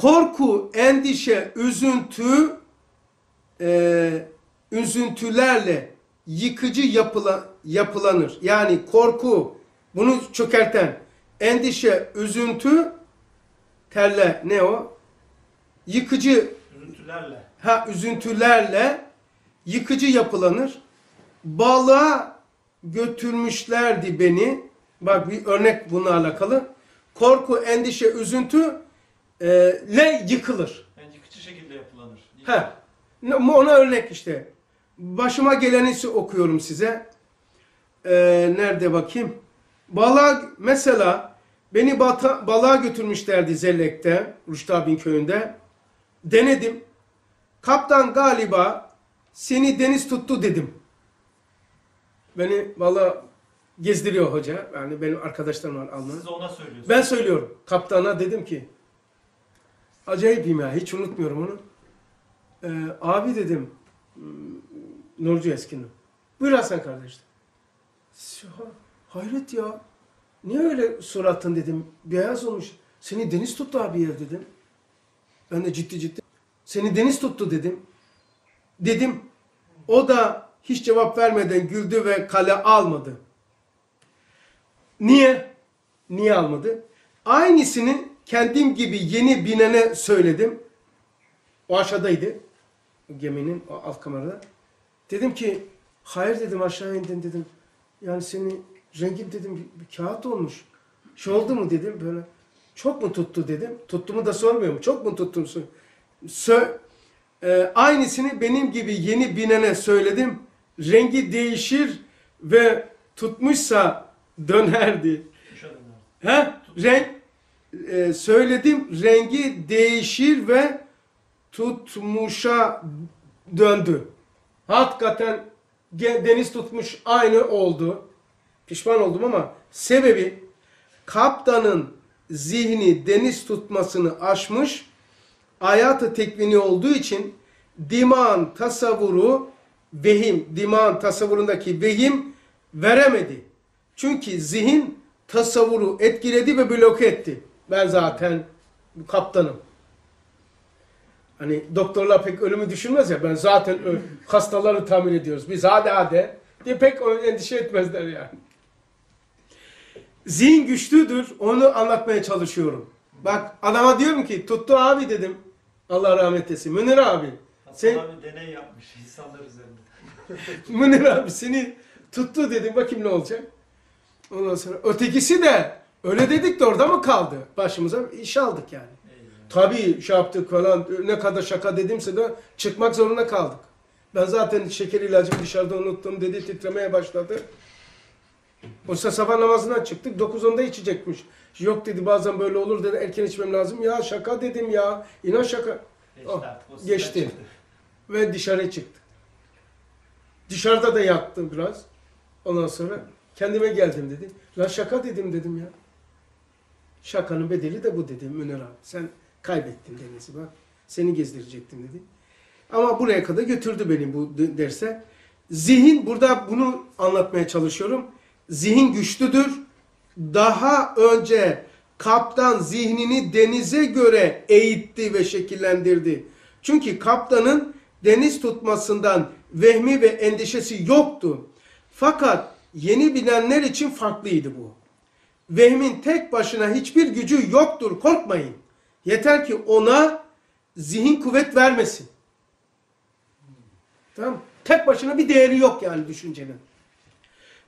Korku, endişe, üzüntü, e, üzüntülerle yıkıcı yapıla, yapılanır. Yani korku, bunu çökerten, endişe, üzüntü, terle ne o? Yıkıcı Üzüntülerle. ha üzüntülerle yıkıcı yapılanır. Balığa götürmüşlerdi beni. Bak bir örnek bununla alakalı. Korku, endişe, üzüntü e, le yıkılır. Yani yıkıcı şekilde yapılanır. Ha. Ona örnek işte. Başıma geleni okuyorum size. Ee, nerede bakayım? Balığa mesela beni bata, balığa götürmüşlerdi Zellek'te, Rüştabin köyünde. Denedim. Kaptan galiba seni deniz tuttu dedim. Beni balığa gezdiriyor hoca. Yani benim arkadaşlarım var Alman. Siz ona söylüyorsunuz. Ben söylüyorum. Kaptana dedim ki acayipim ya hiç unutmuyorum onu. Ee, abi dedim "hmm, Nurcu Eskin'im. Buyur Hasan kardeş. "Ha, Hayret ya. Niye öyle suratın dedim. Beyaz olmuş. Seni deniz tuttu abi ya dedim. Ben de ciddi ciddi. Seni deniz tuttu dedim. Dedim. O da hiç cevap vermeden güldü ve kale almadı. Niye? Niye almadı? Aynısını kendim gibi yeni binene söyledim. O aşağıdaydı. Geminin o alt kamerada. Dedim ki hayır dedim aşağı indin dedim. Yani seni rengin dedim bir, bir kağıt olmuş. Şey oldu mu dedim böyle. Çok mu tuttu dedim. Tuttu mu da sormuyorum. Çok mu tuttun? sor- Sö e, aynısını benim gibi yeni binene söyledim. Rengi değişir ve tutmuşsa dönerdi. He? Renk e, söyledim rengi değişir ve tutmuşa döndü. Hakikaten deniz tutmuş aynı oldu. Pişman oldum ama sebebi kaptanın zihni deniz tutmasını aşmış hayatı tekvini olduğu için diman tasavvuru vehim, diman tasavvurundaki vehim veremedi. Çünkü zihin tasavvuru etkiledi ve bloke etti. Ben zaten kaptanım. Hani doktorlar pek ölümü düşünmez ya ben zaten hastaları tamir ediyoruz. Biz hadi hadi diye pek endişe etmezler yani. Zihin güçlüdür. Onu anlatmaya çalışıyorum. Bak adama diyorum ki tuttu abi dedim. Allah rahmet eylesin. Münir abi. Hasan Sen- abi deney yapmış insanlar üzerinde. Münir abi seni tuttu dedim. Bakayım ne olacak. Ondan sonra ötekisi de öyle dedik de orada mı kaldı? Başımıza iş aldık yani. Tabii şey yaptık falan ne kadar şaka dedimse de çıkmak zorunda kaldık. Ben zaten şeker ilacımı dışarıda unuttum dedi titremeye başladı. Oysa sabah namazından çıktık 9-10'da içecekmiş. Yok dedi bazen böyle olur dedi erken içmem lazım. Ya şaka dedim ya inan şaka. Geçti Oh, geçti. Ve dışarı çıktık. Dışarıda da yattım biraz. Ondan sonra kendime geldim dedi. La şaka dedim dedim ya. Şakanın bedeli de bu dedim Münir abi. Sen kaybettin Deniz'i bak. Seni gezdirecektim dedi. Ama buraya kadar götürdü beni bu derse. Zihin, burada bunu anlatmaya çalışıyorum. Zihin güçlüdür. Daha önce kaptan zihnini denize göre eğitti ve şekillendirdi. Çünkü kaptanın deniz tutmasından vehmi ve endişesi yoktu. Fakat yeni bilenler için farklıydı bu. Vehmin tek başına hiçbir gücü yoktur, korkmayın. Yeter ki ona zihin kuvvet vermesin. Tamam? Tek başına bir değeri yok yani düşüncenin.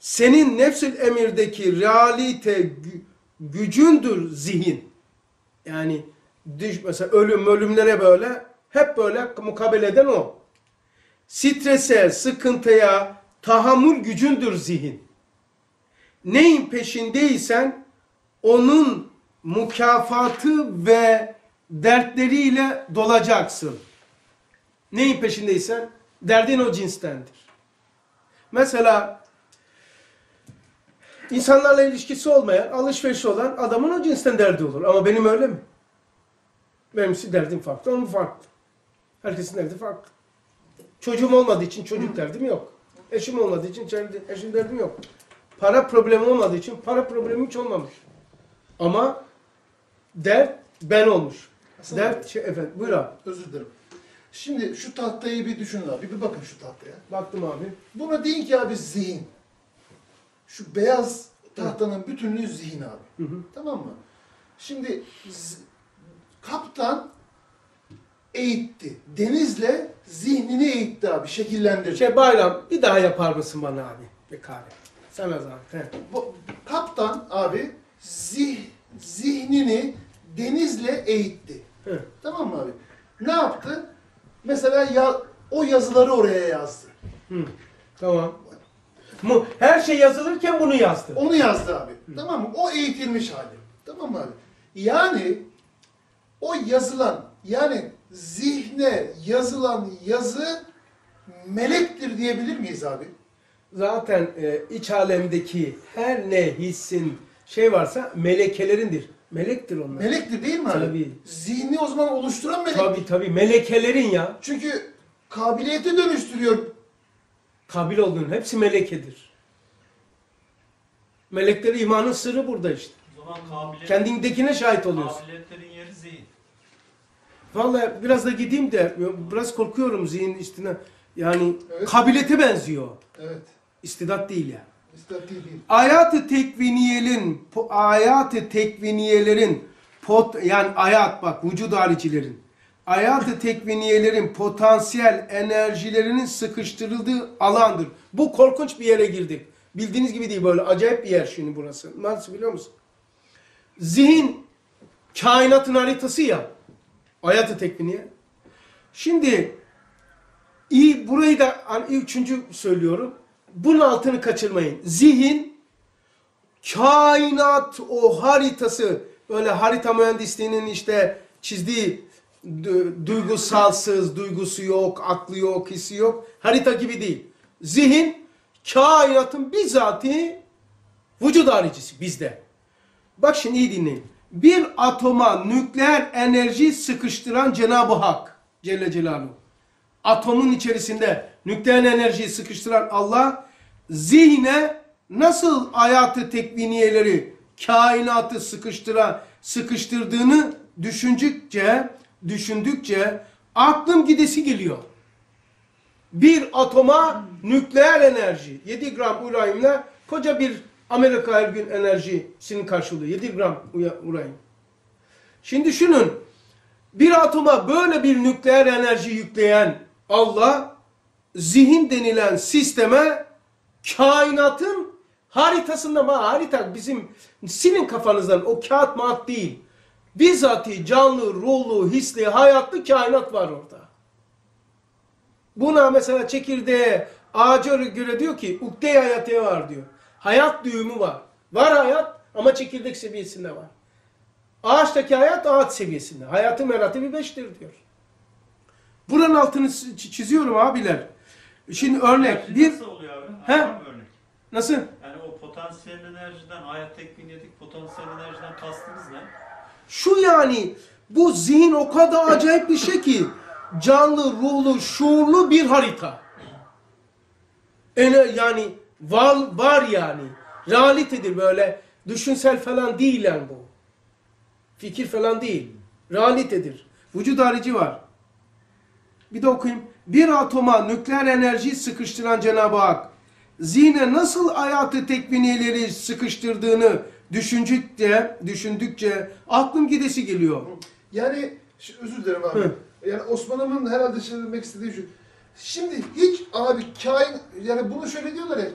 Senin nefsül emirdeki realite gü- gücündür zihin. Yani düş, mesela ölüm ölümlere böyle hep böyle mukabele eden o. Strese, sıkıntıya tahammül gücündür zihin. Neyin peşindeysen onun mükafatı ve dertleriyle dolacaksın. Neyin peşindeysen derdin o cinstendir. Mesela insanlarla ilişkisi olmayan, alışverişi olan adamın o cinsten derdi olur. Ama benim öyle mi? Benimsi derdim farklı, onun farklı. Herkesin derdi farklı. Çocuğum olmadığı için çocuk derdim yok. Eşim olmadığı için eşim derdim yok. Para problemi olmadığı için para problemim hiç olmamış. Ama dert ben olmuş. Hasan dert şey, efendim buyur abi. özür dilerim. Şimdi şu tahtayı bir düşünün abi. Bir bakın şu tahtaya. Baktım abi. Buna deyin ki abi zihin. Şu beyaz tahtanın bütünlüğü zihin abi. Hı hı. Tamam mı? Şimdi kaptan eğitti. Denizle zihnini eğitti abi. Şekillendirdi. Şey Bayram bir daha yapar mısın bana abi? Bir Sana zahmet. He. Bu, kaptan abi zih, zihnini denizle eğitti. He. Tamam mı abi? Ne yaptı? Mesela ya, o yazıları oraya yazdı. Hı. Tamam. Mu, her şey yazılırken bunu yazdı. Onu yazdı abi. Tamam mı? O eğitilmiş hali. Tamam mı abi? Yani o yazılan yani zihne yazılan yazı melektir diyebilir miyiz abi? Zaten e, iç alemdeki her ne hissin şey varsa melekelerindir. Melektir onlar. Melektir değil mi abi? Tabii. Zihni o zaman oluşturan melek. Tabii tabii melekelerin ya. Çünkü kabiliyeti dönüştürüyor. Kabil olduğun hepsi melekedir. Meleklerin imanın sırrı burada işte. O zaman kabiliyet, Kendindekine şahit oluyorsun. kabiliyetlerin yeri zihin. Vallahi biraz da gideyim de biraz korkuyorum zihin üstüne. Yani Evet. kabiliyete benziyor. Evet. İstidat değil ya. İstatiği değil. Ayat-ı tekviniyelerin, ayat-ı tekviniyelerin pot yani ayat bak vücud haricilerin. Ayat-ı tekviniyelerin potansiyel enerjilerinin sıkıştırıldığı alandır. Bu korkunç bir yere girdik. Bildiğiniz gibi değil böyle acayip bir yer şimdi burası. Nasıl biliyor musun? Zihin kainatın haritası ya. Ayat-ı tekviniye. Şimdi iyi burayı da hani üçüncü söylüyorum. Bunun altını kaçırmayın. Zihin kainat o haritası böyle harita mühendisliğinin işte çizdiği du- duygusalsız, duygusu yok, aklı yok, hissi yok. Harita gibi değil. Zihin kainatın bizatihi vücud haricisi bizde. Bak şimdi iyi dinleyin. Bir atoma nükleer enerji sıkıştıran Cenab-ı Hak Celle Celaluhu. Atomun içerisinde nükleer enerjiyi sıkıştıran Allah zihne nasıl hayatı tekviniyeleri kainatı sıkıştıra sıkıştırdığını düşündükçe düşündükçe aklım gidesi geliyor. Bir atoma nükleer enerji 7 gram uranyumla koca bir Amerika her gün enerjisinin karşılığı 7 gram uranyum. Şimdi düşünün bir atoma böyle bir nükleer enerji yükleyen Allah zihin denilen sisteme kainatın haritasında ama harita bizim silin kafanızdan o kağıt mat değil. Bizzati canlı, ruhlu, hisli, hayatlı kainat var orada. Buna mesela çekirdeğe, ağaca göre diyor ki ukde hayatı var diyor. Hayat düğümü var. Var hayat ama çekirdek seviyesinde var. Ağaçtaki hayat ağaç seviyesinde. Hayatın meratibi beştir diyor. Buranın altını çi- çiziyorum abiler. Şimdi örnek. Bir, Nasıl oluyor abi? He? Örnek? nasıl? Yani o potansiyel enerjiden, hayat tekviniyedik potansiyel enerjiden kastınız ne? Şu yani bu zihin o kadar acayip bir şey ki canlı, ruhlu, şuurlu bir harita. Ene, yani var, var yani. Realitedir böyle. Düşünsel falan değil yani bu. Fikir falan değil. Realitedir. Vücut harici var. Bir de okuyayım. Bir atoma nükleer enerji sıkıştıran Cenab-ı Hak zihne nasıl hayatı tekviniyeleri sıkıştırdığını düşündükçe, düşündükçe aklım gidesi geliyor. Yani özür dilerim abi. Hı. Yani Osman'ımın herhalde şey demek istediği şu. Şimdi hiç abi kain yani bunu şöyle diyorlar ya.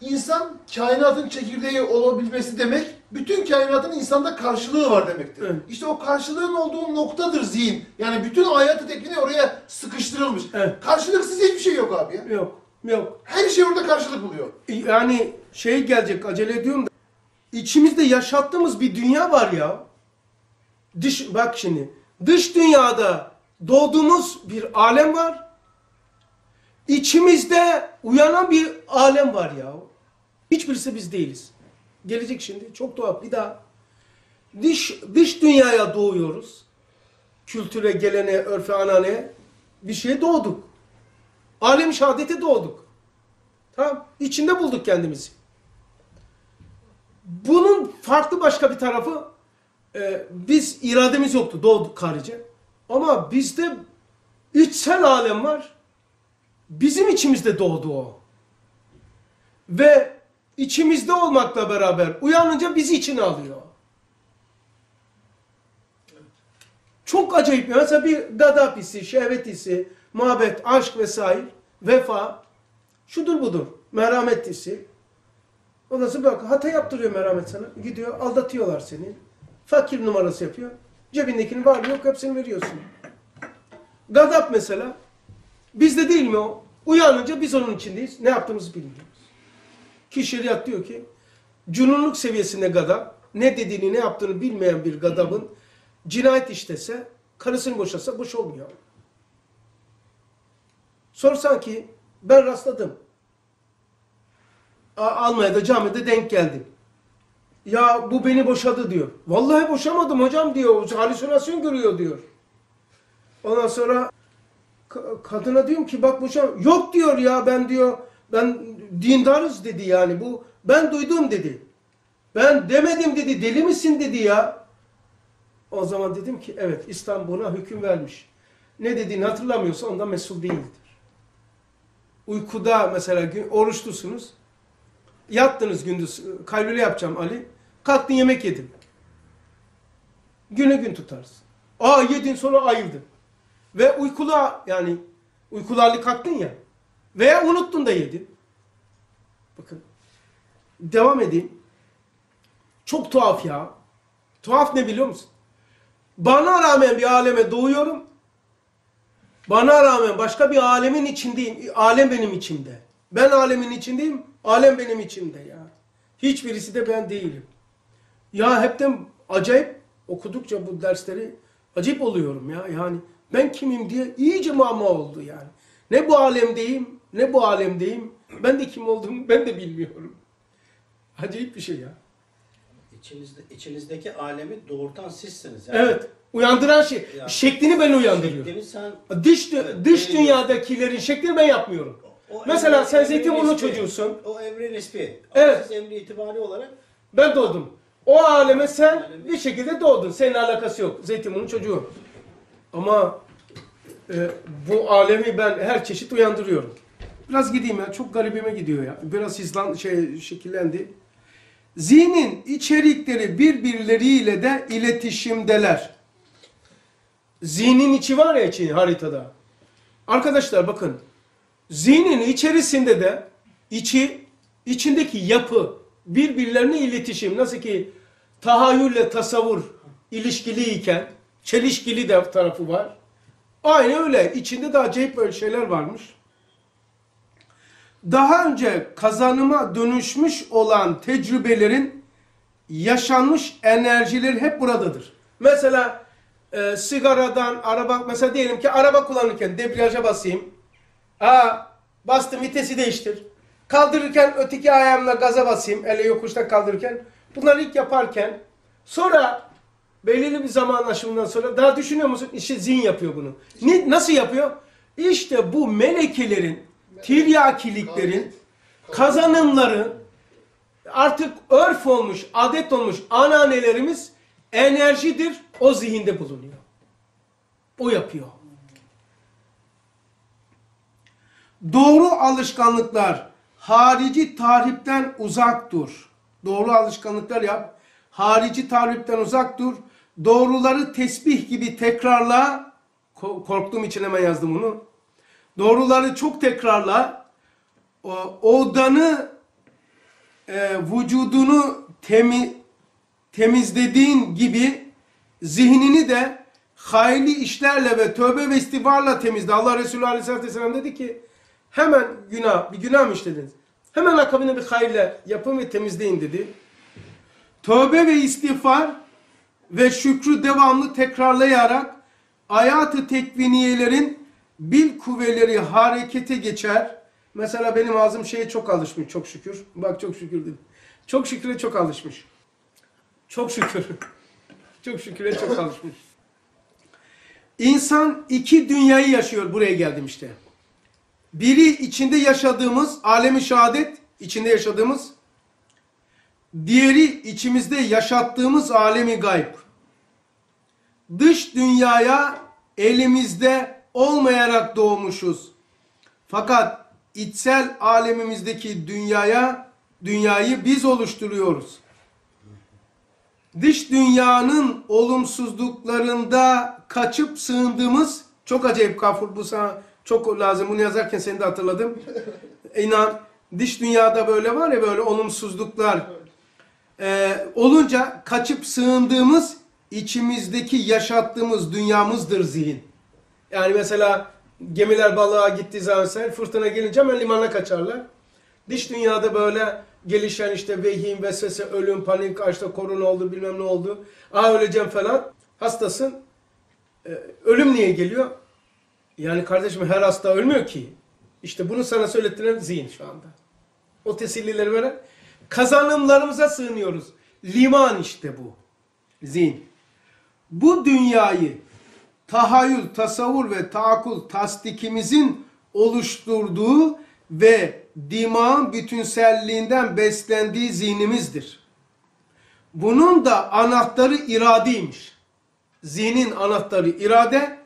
İnsan kainatın çekirdeği olabilmesi demek bütün kainatın insanda karşılığı var demektir. Evet. İşte o karşılığın olduğu noktadır zihin. Yani bütün hayatı tekniği oraya sıkıştırılmış. Evet. Karşılıksız hiçbir şey yok abi ya. Yok, yok. Her şey orada karşılık buluyor. Yani şey gelecek acele ediyorum da içimizde yaşattığımız bir dünya var ya. Dış bak şimdi dış dünyada doğduğumuz bir alem var. İçimizde uyanan bir alem var ya. Hiçbirisi biz değiliz. Gelecek şimdi çok tuhaf bir daha. Dış dış dünyaya doğuyoruz. Kültüre, geleneğe, örfe, anane bir şeye doğduk. Alem şehadete doğduk. Tamam. İçinde bulduk kendimizi. Bunun farklı başka bir tarafı e, biz irademiz yoktu doğduk harice. Ama bizde içsel alem var. Bizim içimizde doğdu o. Ve içimizde olmakla beraber uyanınca bizi içine alıyor. Çok acayip. Mesela bir gadap hissi, şehvet hissi, muhabbet, aşk vesaire, vefa, şudur budur, merhamet hissi. Ondan sonra bak hata yaptırıyor merhamet sana. Gidiyor aldatıyorlar seni. Fakir numarası yapıyor. Cebindekini var yok hepsini veriyorsun. Gadap mesela. Bizde değil mi o? Uyanınca biz onun içindeyiz. Ne yaptığımızı bilmiyoruz. Ki şeriat diyor ki cununluk seviyesinde gadap ne dediğini ne yaptığını bilmeyen bir gadabın cinayet işlese karısını boşasa boş olmuyor. Sorsan ki ben rastladım. Almanya'da camide denk geldim. Ya bu beni boşadı diyor. Vallahi boşamadım hocam diyor. Halüsinasyon görüyor diyor. Ondan sonra ka- kadına diyorum ki bak boşam. Yok diyor ya ben diyor. Ben dindarız dedi yani bu. Ben duydum dedi. Ben demedim dedi. Deli misin dedi ya. O zaman dedim ki evet İslam buna hüküm vermiş. Ne dediğini hatırlamıyorsa ondan mesul değildir. Uykuda mesela oruçlusunuz. Yattınız gündüz kaylule yapacağım Ali. Kalktın yemek yedin. Güne gün tutarsın. Aa yedin sonra ayıldın. Ve uykulu yani uykulu hali kalktın ya. Veya unuttun da yedin. Bakın. Devam edeyim. Çok tuhaf ya. Tuhaf ne biliyor musun? Bana rağmen bir aleme doğuyorum. Bana rağmen başka bir alemin içindeyim. Alem benim içimde. Ben alemin içindeyim. Alem benim içimde ya. Hiçbirisi de ben değilim. Ya hepten acayip okudukça bu dersleri acayip oluyorum ya. Yani ben kimim diye iyice mama oldu yani. Ne bu alemdeyim, ne bu alemdeyim. Ben de kim olduğumu ben de bilmiyorum. Acayip bir şey ya. İçinizde, içinizdeki alemi doğurtan sizsiniz. Yani. Evet. Uyandıran şey. Ya. Şeklini ben uyandırıyorum. Şeklini sen Dış, Evet, dış benim- dünyadakilerin şeklini ben yapmıyorum. o Mesela emri- sen Zeytinburnu çocuğusun. O emri nispi. Evet. Siz emri itibari olarak Ben doğdum. O aleme sen bir şekilde doğdun. Senin alakası yok. Zeytinburnu çocuğu. Ama e, bu alemi ben her çeşit uyandırıyorum. Biraz gideyim ya. Çok garibime gidiyor ya. Biraz hızlan şey şekillendi. Zihnin içerikleri birbirleriyle de iletişimdeler. Zihnin içi var ya içi haritada. Arkadaşlar bakın. Zihnin içerisinde de içi içindeki yapı birbirlerine iletişim nasıl ki tahayyülle tasavvur ilişkiliyken çelişkili de tarafı var. Aynı öyle. İçinde de acayip böyle şeyler varmış. Daha önce kazanıma dönüşmüş olan tecrübelerin yaşanmış enerjileri hep buradadır. Mesela e, sigaradan araba mesela diyelim ki araba kullanırken debriyaja basayım. Aa bastım vitesi değiştir. Kaldırırken öteki ayağımla gaza basayım. Elle yokuşta kaldırırken. Bunları ilk yaparken sonra belirli bir zaman aşımından sonra daha düşünüyor musun? İşte zihin yapıyor bunu. Ne, nasıl yapıyor? İşte bu melekelerin, tiryakiliklerin, kazanımların artık örf olmuş, adet olmuş ananelerimiz enerjidir. O zihinde bulunuyor. O yapıyor. Doğru alışkanlıklar harici tahripten uzak dur. Doğru alışkanlıklar yap. Harici tahripten uzak dur. Doğruları tesbih gibi tekrarla. Ko- Korktuğum için hemen yazdım bunu. Doğruları çok tekrarla. Odanı, e, vücudunu temi, temizlediğin gibi zihnini de hayırlı işlerle ve tövbe ve istiğfarla temizle. Allah Resulü Aleyhisselatü Vesselam dedi ki hemen günah, bir günah mı işlediniz? Hemen akabinde bir hayırla yapın ve temizleyin dedi. Tövbe ve istiğfar ve şükrü devamlı tekrarlayarak hayatı tekviniyelerin bil kuvveleri harekete geçer. Mesela benim ağzım şeye çok alışmış çok şükür. Bak çok şükür dedim. Çok şüküre çok alışmış. Çok şükür. çok şüküre çok alışmış. İnsan iki dünyayı yaşıyor. Buraya geldim işte. Biri içinde yaşadığımız alemi şehadet, içinde yaşadığımız. Diğeri içimizde yaşattığımız alemi gayb. Dış dünyaya elimizde olmayarak doğmuşuz. Fakat içsel alemimizdeki dünyaya dünyayı biz oluşturuyoruz. Dış dünyanın olumsuzluklarında kaçıp sığındığımız çok acayip kafur bu sana çok lazım. Bunu yazarken seni de hatırladım. İnan dış dünyada böyle var ya böyle olumsuzluklar Ee, olunca kaçıp sığındığımız içimizdeki yaşattığımız dünyamızdır zihin. Yani mesela gemiler balığa gittiği zaman mesela fırtına gelince hemen limana kaçarlar. Dış dünyada böyle gelişen işte vehim, vesvese, ölüm, panik, "Aa işte korona oldu bilmem ne oldu. Aa öleceğim falan. Hastasın. Ee, ölüm niye geliyor? Yani kardeşim her hasta ölmüyor ki. İşte bunu sana söylettiren zihin şu anda. O tesellileri veren kazanımlarımıza sığınıyoruz. Liman işte bu. Zihin. Bu dünyayı tahayyül, tasavvur ve taakul tasdikimizin oluşturduğu ve dimağın bütünselliğinden beslendiği zihnimizdir. Bunun da anahtarı iradeymiş. Zihnin anahtarı irade,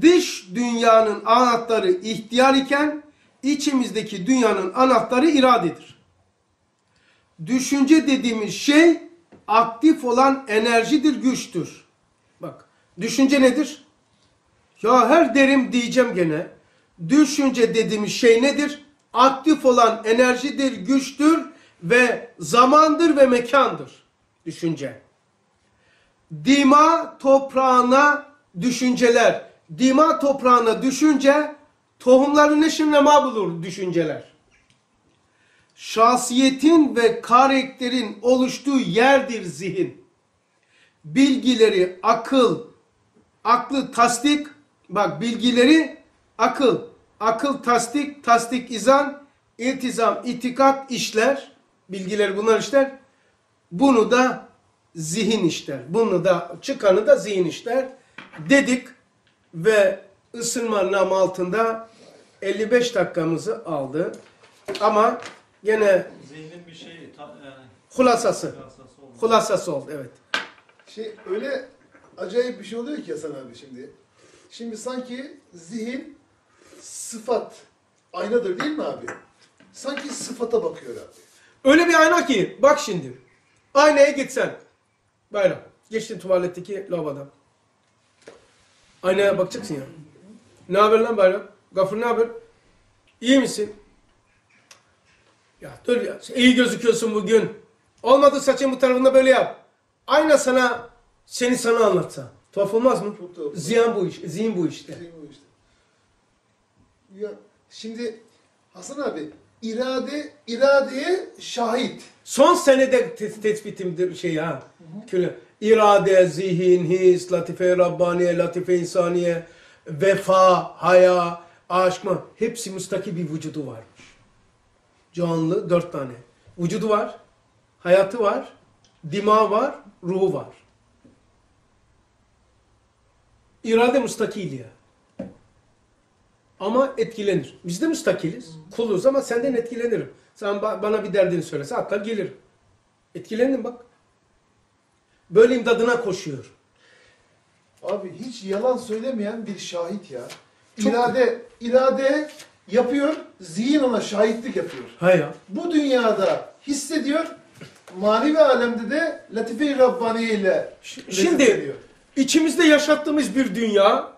dış dünyanın anahtarı ihtiyar iken içimizdeki dünyanın anahtarı iradedir. Düşünce dediğimiz şey aktif olan enerjidir, güçtür. Bak, düşünce nedir? Ya her derim diyeceğim gene. Düşünce dediğimiz şey nedir? Aktif olan enerjidir, güçtür ve zamandır ve mekandır. Düşünce. Dima toprağına düşünceler. Dima toprağına düşünce tohumları neşinlema bulur düşünceler. Şahsiyetin ve karakterin oluştuğu yerdir zihin. Bilgileri akıl, aklı tasdik, bak bilgileri akıl, akıl tasdik, tasdik izan, iltizam, itikat işler, bilgileri bunlar işler. Bunu da zihin işler. Bunu da çıkanı da zihin işler dedik ve ısınma nam altında 55 dakikamızı aldı. Ama gene Zihnin bir şeyi, ta, yani, hulasası, hulasası oldu. hulasası oldu evet. Şey öyle acayip bir şey oluyor ki Hasan abi şimdi. Şimdi sanki zihin sıfat aynadır değil mi abi? Sanki sıfata bakıyor abi. Öyle bir ayna ki bak şimdi. Aynaya gitsen. Bayram. Geçtin tuvaletteki lavabodan. Aynaya bakacaksın ya. Ne haber lan Bayram? Gafur ne haber? İyi misin? Ya dur ya. İyi gözüküyorsun bugün. Olmadı saçın bu tarafında böyle yap. Ayna sana seni sana anlatsa. Tuhaf olmaz mı? Çok tuhaf. Ziyan bu iş. Zihin bu işte. Zihin bu işte. Ya şimdi Hasan abi irade iradeye şahit. Son senede te- tespitimdir şey ha. Küle. İrade, zihin, his, latife Rabbaniye, latife insaniye, vefa, haya, aşk mı? Hepsi müstakil bir vücudu varmış. Canlı dört tane. Vücudu var, hayatı var, dimağı var, ruhu var. İrade müstakil ya. Ama etkilenir. Biz de müstakiliz. Kuluz ama senden etkilenirim. Sen ba- bana bir derdini söylese atlar gelirim. Etkilendim bak. Böyle imdadına koşuyor. Abi hiç yalan söylemeyen bir şahit ya. Çok- İrade irade yapıyor, zihin ona şahitlik yapıyor. Ha ya. Bu dünyada hissediyor, manevi alemde de latife-i Rabbaniye ile Ş- lezzet Şimdi ediyor. İçimizde yaşattığımız bir dünya,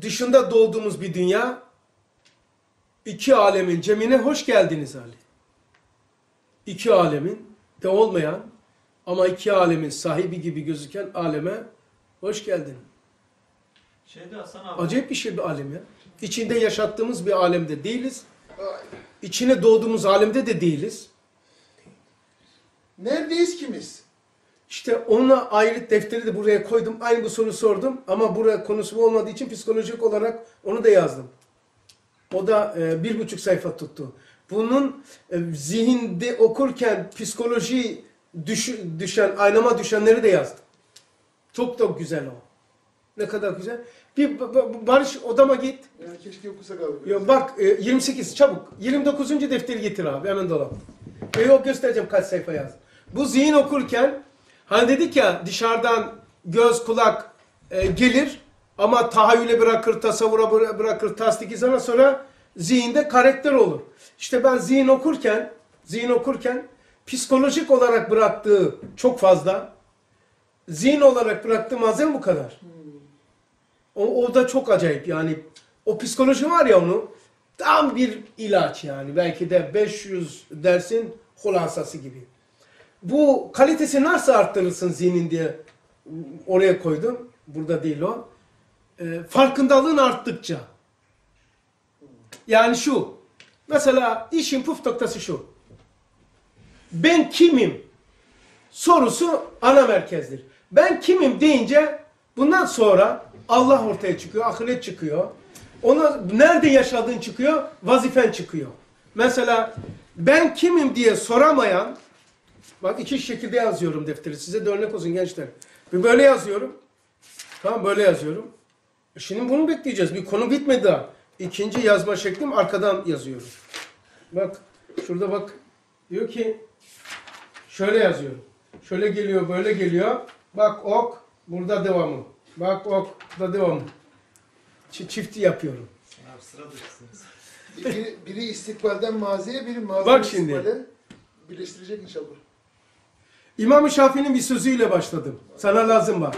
dışında doğduğumuz bir dünya, iki alemin cemine hoş geldiniz Ali. İki alemin de olmayan ama iki alemin sahibi gibi gözüken aleme hoş geldin. Şeyde Hasan abi, Acayip bir şey bir alem ya. İçinde yaşattığımız bir alemde değiliz. İçine doğduğumuz alemde de değiliz. Neredeyiz kimiz? İşte onunla ayrı defteri de buraya koydum. Aynı bu soru sordum ama buraya konusu olmadığı için psikolojik olarak onu da yazdım. O da e, bir buçuk sayfa tuttu. Bunun e, zihinde okurken psikoloji düş- düşen, aynama düşenleri de yazdım. Çok da güzel o. Ne kadar güzel. Bir ba- ba- Barış odama git. Yani keşke okusak abi. Ya bak e, 28 çabuk. 29. defteri getir abi hemen dolap. E yok göstereceğim kaç sayfa yazdım. Bu zihin okurken hani dedik ya dışarıdan göz kulak e, gelir ama tahayyüle bırakır, tasavvura bıra- bırakır, tasdik izleme sonra zihinde karakter olur. İşte ben zihin okurken, zihin okurken psikolojik olarak bıraktığı çok fazla, zihin olarak bıraktığı malzeme bu kadar. O, o da çok acayip yani. O psikoloji var ya onu tam bir ilaç yani. Belki de 500 dersin hulasası gibi. Bu kalitesi nasıl arttırırsın zihnin diye oraya koydum. Burada değil o. Ee, farkındalığın arttıkça. Yani şu. Mesela işin puf noktası şu. Ben kimim? Sorusu ana merkezdir. Ben kimim deyince bundan sonra Allah ortaya çıkıyor, ahiret çıkıyor. Ona nerede yaşadığın çıkıyor, vazifen çıkıyor. Mesela ben kimim diye soramayan, bak iki şekilde yazıyorum defteri size de örnek olsun gençler. Bir böyle yazıyorum, tamam böyle yazıyorum. E Şimdi bunu bekleyeceğiz. Bir konu bitmedi daha. İkinci yazma şeklim arkadan yazıyorum. Bak şurada bak diyor ki şöyle yazıyorum. Şöyle geliyor, böyle geliyor. Bak ok, burada devamı. Bak ok, burada devamı. Çi- çifti yapıyorum. Abi sıra dışısınız. Biri, biri istikbalden maziye, biri maziden Bak şimdi. birleştirecek inşallah. İmam-ı Şafii'nin bir sözüyle başladım. Sana lazım bak.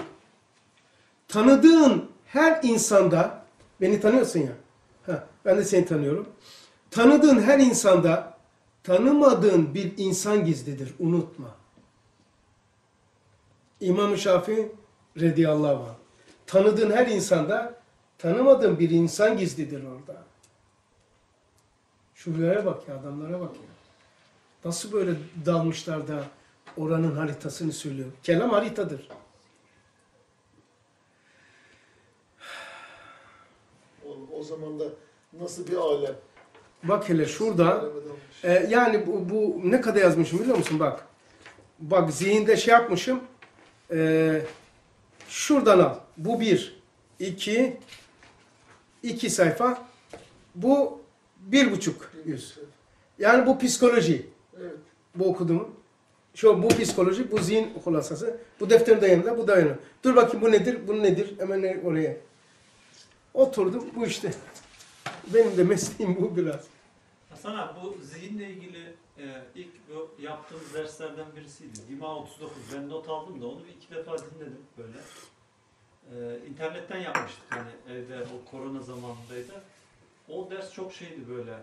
Tanıdığın her insanda, beni tanıyorsun ya, ha, ben de seni tanıyorum. Tanıdığın her insanda tanımadığın bir insan gizlidir, unutma. İmam-ı Şafii radıyallahu anh. Tanıdığın her insanda tanımadığın bir insan gizlidir orada. Şuraya bak ya, adamlara bak ya. Nasıl böyle dalmışlar da oranın haritasını söylüyor. Kelam haritadır. O, o zaman da nasıl bir alem? Bak hele şurada e, yani bu, bu ne kadar yazmışım biliyor musun bak. Bak zihinde şey yapmışım. E, şuradan al. Bu bir, iki, iki sayfa. Bu bir buçuk yüz. Yani bu psikoloji. Evet. Bu okuduğumu. Şu bu psikoloji, bu zihin hulasası. Bu defterin de yanında, bu da yanında. Dur bakayım bu nedir, bu nedir? Hemen oraya. Oturdum, bu işte. Benim de mesleğim bu biraz. Hasan abi bu zihinle ilgili e, ilk yaptığımız derslerden birisiydi. Dima 39. Ben not aldım da onu bir iki defa dinledim böyle. E, internetten yapmıştık hani evde o korona zamanındaydı. O ders çok şeydi böyle.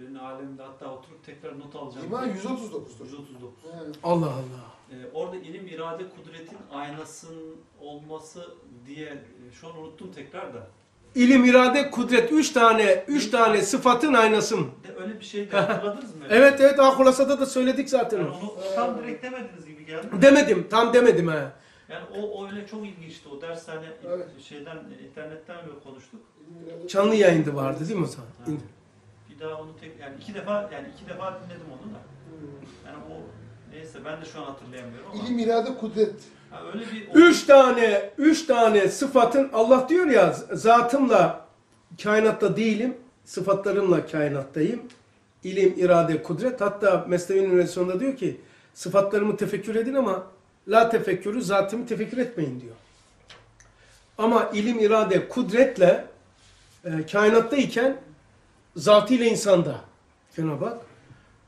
Birinin alemde hatta oturup tekrar not alacağım. Diye. 139'dur. 139. Evet. Allah Allah. Ee, orada ilim, irade, kudretin aynasının olması diye e, şu an unuttum tekrar da. İlim, irade, kudret. Üç tane, üç tane sıfatın aynası mı? De öyle bir şey de hatırladınız mı? Evet evet ah hulasada da söyledik zaten. Yani onu. tam direkt demediniz gibi geldi. Demedim, tam demedim ha. Yani o, o öyle çok ilginçti. O ders hani Evet. şeyden internetten böyle konuştuk. Canlı yayında vardı değil mi o zaman? Ha. Bir daha onu tek yani iki defa yani iki defa dinledim onu da. Yani o neyse ben de şu an hatırlayamıyorum ama. İlim, irade, kudret. Ha, öyle bir Üç tane, üç tane sıfatın Allah diyor ya zatımla kainatta değilim, sıfatlarımla kainattayım. İlim, irade, kudret. Hatta Mesnevi'nin versiyonunda diyor ki sıfatlarımı tefekkür edin ama la tefekkürü zatımı tefekkür etmeyin diyor. Ama ilim, irade, kudretle e, kainattayken zatıyla insanda. Cenab-ı Hak.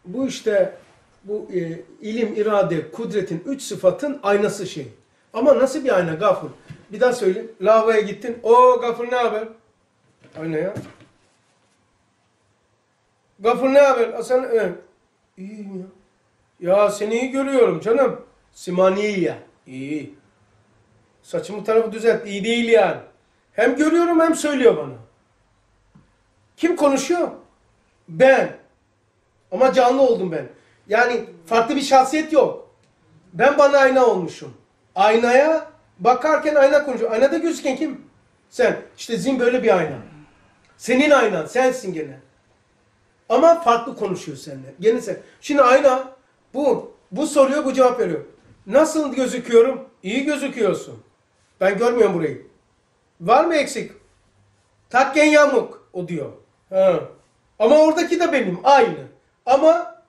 Bu işte bu e, ilim, irade, kudretin üç sıfatın aynası şey. Ama nasıl bir ayna Gafur? Bir daha söyleyeyim. Lavaboya gittin. O Gafur ne haber? Ayna ya. Gafur ne haber? Sen evet. İyiyim ya. Ya seni iyi görüyorum canım. Simaniye. İyi. Saçımı tarafı düzelt. İyi değil yani. Hem görüyorum hem söylüyor bana. Kim konuşuyor? Ben. Ama canlı oldum ben. Yani farklı bir şahsiyet yok. Ben bana ayna olmuşum. Aynaya bakarken ayna konuşuyor. Aynada gözüken kim? Sen. İşte zin böyle bir ayna. Senin aynan. Sensin gene. Ama farklı konuşuyor seninle. Gene sen. Şimdi ayna bu. Bu soruyor bu cevap veriyor. Nasıl gözüküyorum? İyi gözüküyorsun. Ben görmüyorum burayı. Var mı eksik? Takken yamuk o diyor. Ha. Ama oradaki de benim aynı. Ama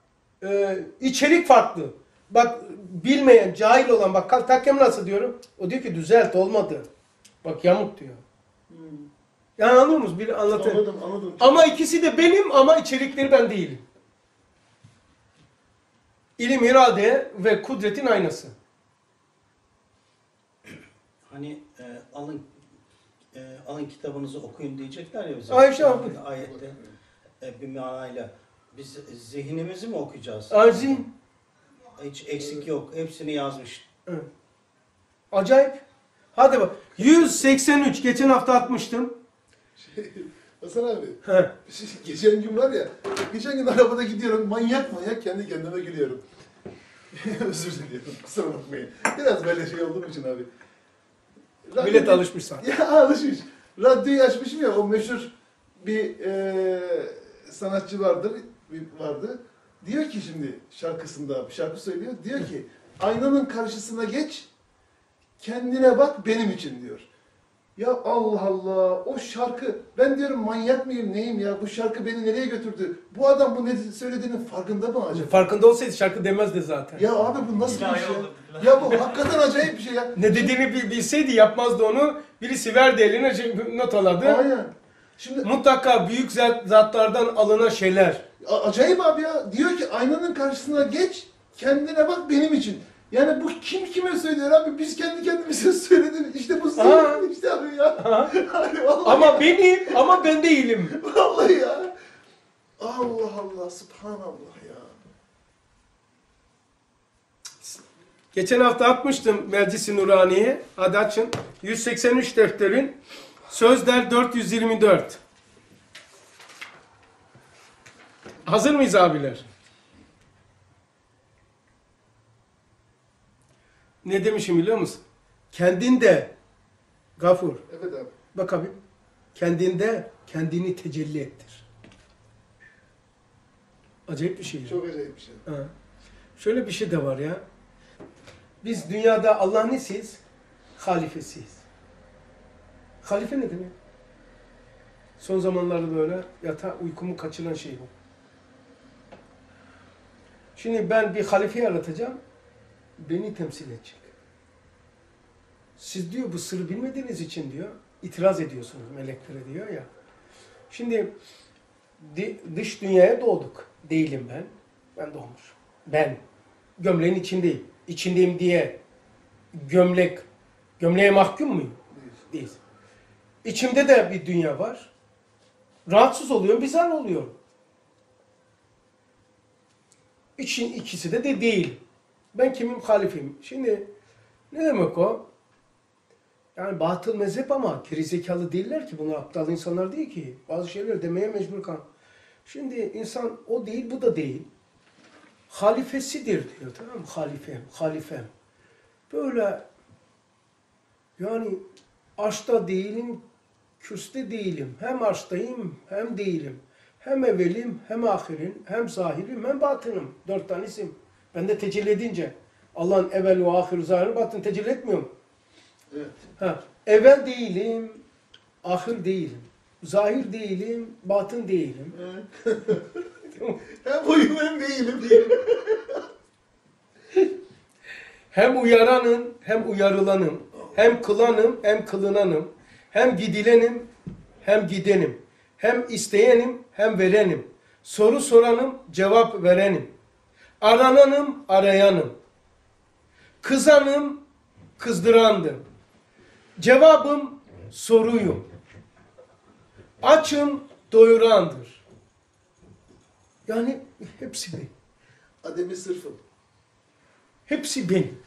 e, içerik farklı. Bak bilmeyen, cahil olan bak kalk takem nasıl diyorum. O diyor ki düzelt olmadı. Bak yamuk diyor. Yani anlıyor musunuz? Biri anlatıyor. Anladım anladım. Ama ikisi de benim ama içerikleri ben değilim. İlim, irade ve kudretin aynası. Hani e, alın e, alın kitabınızı okuyun diyecekler ya bize. Ayşe abi. Ayette e, bir manayla. Biz zihnimizi mi okuyacağız? Azim. Hiç eksik yok. Hepsini yazmış. Evet. Acayip. Hadi bak. 183. Geçen hafta atmıştım. Hasan abi. He. Geçen gün var ya, geçen gün arabada gidiyorum, manyak manyak kendi kendime gülüyorum. Özür diliyorum, kusura bakmayın. Biraz böyle şey olduğum için abi. Radyo- Millet alışmış sana. Ya alışmış. Radyoyu açmışım ya, o meşhur bir eee sanatçı vardır, bir- vardı. Diyor ki şimdi şarkısında, şarkı söylüyor. Diyor ki, aynanın karşısına geç, kendine bak benim için diyor. Ya Allah Allah o şarkı ben diyorum manyak mıyım neyim ya bu şarkı beni nereye götürdü? Bu adam bu ne söylediğinin farkında mı acaba? Farkında olsaydı şarkı demezdi zaten. Ya abi bu nasıl bir şey? Ya bu hakikaten acayip bir şey ya. Ne dediğini bil- bilseydi yapmazdı onu. Birisi verdi eline şey, not alırdı. Aynen. Şimdi Mutlaka büyük zat- zatlardan alınan şeyler. a- acayip abi ya. Diyor ki aynanın karşısına geç kendine bak benim için. Yani bu kim kime söylüyor abi? Biz kendi kendimize söyledik. İşte bu zihni işte abi ya. Hani vallahi, Ama benim, ama ben değilim. vallahi ya. Allah Allah, subhanallah ya. Geçen hafta atmıştım Meclis-i Nurani'ye. Hadi açın. 183 defterin Sözler 424. Hazır mıyız abiler? Ne demişim biliyor musun? Kendinde Gafur. Evet abi. Bak abi. Kendinde kendini tecelli ettir. Acayip bir şey. Çok acayip bir şey. Ha. Şöyle bir şey de var ya. Biz dünyada Allah nesiyiz? Halifesiyiz. Halife ne demek? Son zamanlarda böyle yata uykumu kaçıran şey bu. Şimdi ben bir halife yaratacağım. Beni temsil edecek. Siz diyor bu sırrı bilmediğiniz için diyor itiraz ediyorsunuz meleklere diyor ya. Şimdi di- dış dünyaya doğduk. Değilim ben. Ben doğmuşum. Ben gömleğin içindeyim. İçindeyim diye gömlek, gömleğe mahkum muyum? Değil. Değil. İçimde de bir dünya var. Rahatsız oluyorum, bizar oluyorum. İçin ikisi de de değil. Ben kimim? Halifeyim. Şimdi ne demek o? Yani batıl mezhep ama gerizekalı değiller ki. Bunlar aptal insanlar değil ki. Bazı şeyler demeye mecbur kal. Şimdi insan o değil, bu da değil. Halifesidir diyor tamam mı? Halifem, halifem. Böyle yani aşta değilim, kürste değilim. Hem aştayım hem değilim. Hem evvelim, hem ahirim, hem zahirim, hem batınım. Dört tane isim. Ben de tecelli edince Allah'ın evvel ve ahir, zahir, batın tecelli etmiyor mu? Evet. Ha, evvel değilim, ahir değilim. Zahir değilim, batın değilim. hem oyun hem değilim. Hem uyaranım, hem uyarılanım. Hem kılanım, hem kılınanım. Hem gidilenim, hem gidenim. Hem isteyenim, hem verenim. Soru soranım, cevap verenim. Arananım, arayanım. Kızanım, kızdırandım. Cevabım soruyum. Açım, doyurandır. Yani hepsi benim. Ademi sırfım. Hepsi benim.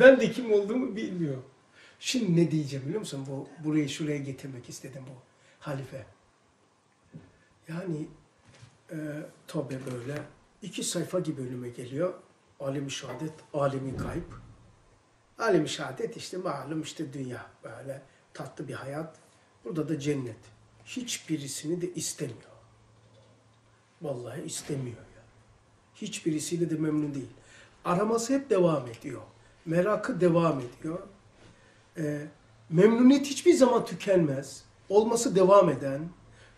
Ben de kim olduğumu bilmiyorum. Şimdi ne diyeceğim biliyor musun? Bu burayı şuraya getirmek istedim bu halife. Yani e, tabi böyle iki sayfa gibi önüme geliyor. Alem-i şehadet, alemi kayıp. Alem-i şehadet işte malum işte dünya böyle tatlı bir hayat. Burada da cennet. Hiçbirisini de istemiyor. Vallahi istemiyor ya. Hiçbirisiyle de memnun değil. Araması hep devam ediyor. Merakı devam ediyor. Ee, memnuniyet hiçbir zaman tükenmez. Olması devam eden,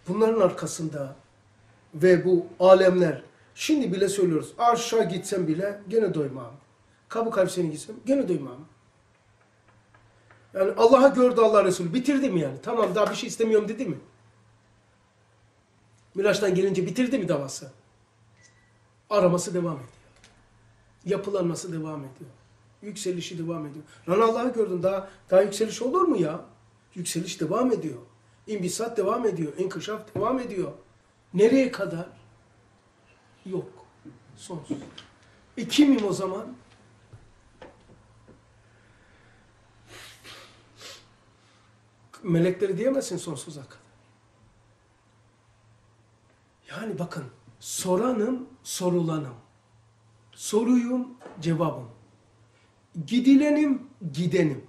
bunların arkasında ve bu alemler Şimdi bile söylüyoruz. Aşağı gitsem bile gene doymam. Kabuk hapsine gitsem gene doymam. Yani Allah'a gördü Allah Resulü. Bitirdi mi yani? Tamam daha bir şey istemiyorum dedi mi? Miraç'tan gelince bitirdi mi davası? Araması devam ediyor. Yapılanması devam ediyor. Yükselişi devam ediyor. Lan Allah'ı gördün daha daha yükseliş olur mu ya? Yükseliş devam ediyor. İmbisat devam ediyor. İnkışaf devam ediyor. Nereye kadar? Yok. Sonsuz. E kimim o zaman? Melekleri diyemezsin sonsuza kadar. Yani bakın soranım, sorulanım. Soruyum, cevabım. Gidilenim, gidenim.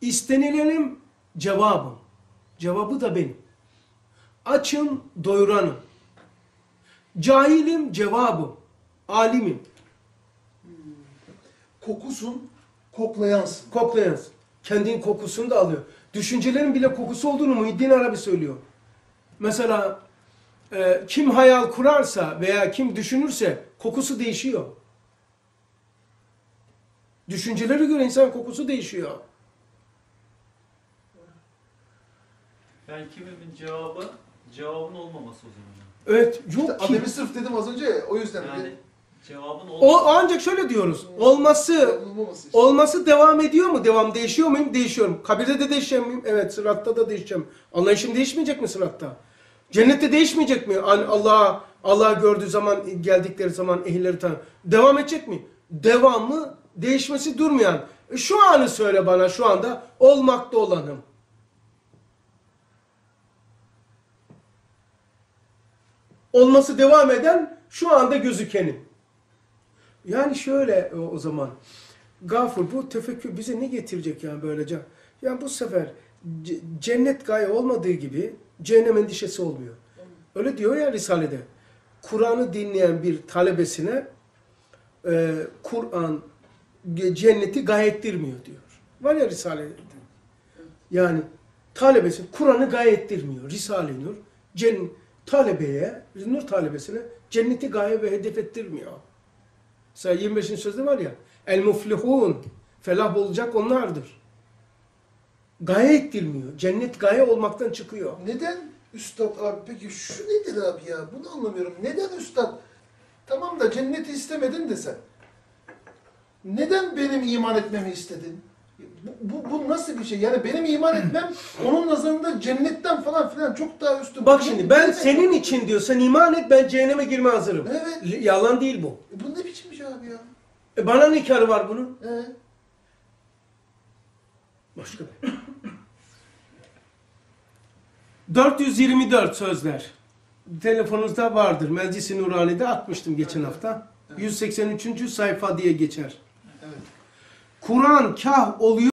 İstenilenim, cevabım. Cevabı da benim. Açım, doyuranım. Cahilim, cevabım. Alimim. Kokusun, koklayansın. Koklayansın. Kendin kokusunu da alıyor. Düşüncelerin bile kokusu olduğunu Muhyiddin Arabi söylüyor. Mesela e, kim hayal kurarsa veya kim düşünürse kokusu değişiyor. Düşünceleri göre insan kokusu değişiyor. Ben kimimin cevabı cevabın olmaması o zaman. Evet, İşte yok ki. ademi sırf dedim az önce o yüzden. Yani cevabın O olmaması. ancak şöyle diyoruz. Olması Olmaması işte. olması devam ediyor mu? Devam değişiyor muyum? Değişiyorum. Kabirde de değişeceğim miyim? Evet, sıratta da değişeceğim. Anlayışım değişmeyecek mi sıratta? Cennette değişmeyecek mi? Allah Allah gördüğü zaman geldikleri zaman ehilleri tanı. Devam edecek mi? Devamı değişmesi durmayan. E, Şu anı söyle bana şu anda olmakta olanım. Olması devam eden şu anda gözükenim. Yani şöyle o, o zaman. Gafur bu tefekkür bize ne getirecek yani böylece? Yani bu sefer cennet gaye olmadığı gibi cehennem endişesi olmuyor. Öyle diyor ya Risale'de. Kur'an'ı dinleyen bir talebesine e, Kur'an cenneti gaye ettirmiyor diyor. Var ya Risale'de. Yani talebesi Kur'an'ı gaye ettirmiyor. Risale-i Nur cen, talebeye, nur talebesine cenneti gaye ve hedef ettirmiyor. Mesela 25. sözde var ya El muflihun felah olacak onlardır. Gaye ettirmiyor. Cennet gaye olmaktan çıkıyor. Neden üstad abi peki şu nedir abi ya? Bunu anlamıyorum. Neden üstad? Tamam da cenneti istemedin de sen. Neden benim iman etmemi istedin? Bu, bu, nasıl bir şey? Yani benim iman etmem onun nazarında cennetten falan filan çok daha üstün. Bak şimdi ben senin için diyorsan iman et ben cehenneme girme hazırım. Evet. L- Yalan değil bu. E Bu ne biçim şey abi ya? E bana ne karı var bunun? Ee? Başka. 424 sözler. Telefonunuzda vardır. Meclis-i Nurani'de atmıştım geçen hafta. 183. sayfa diye geçer. Kur'an kah oluyor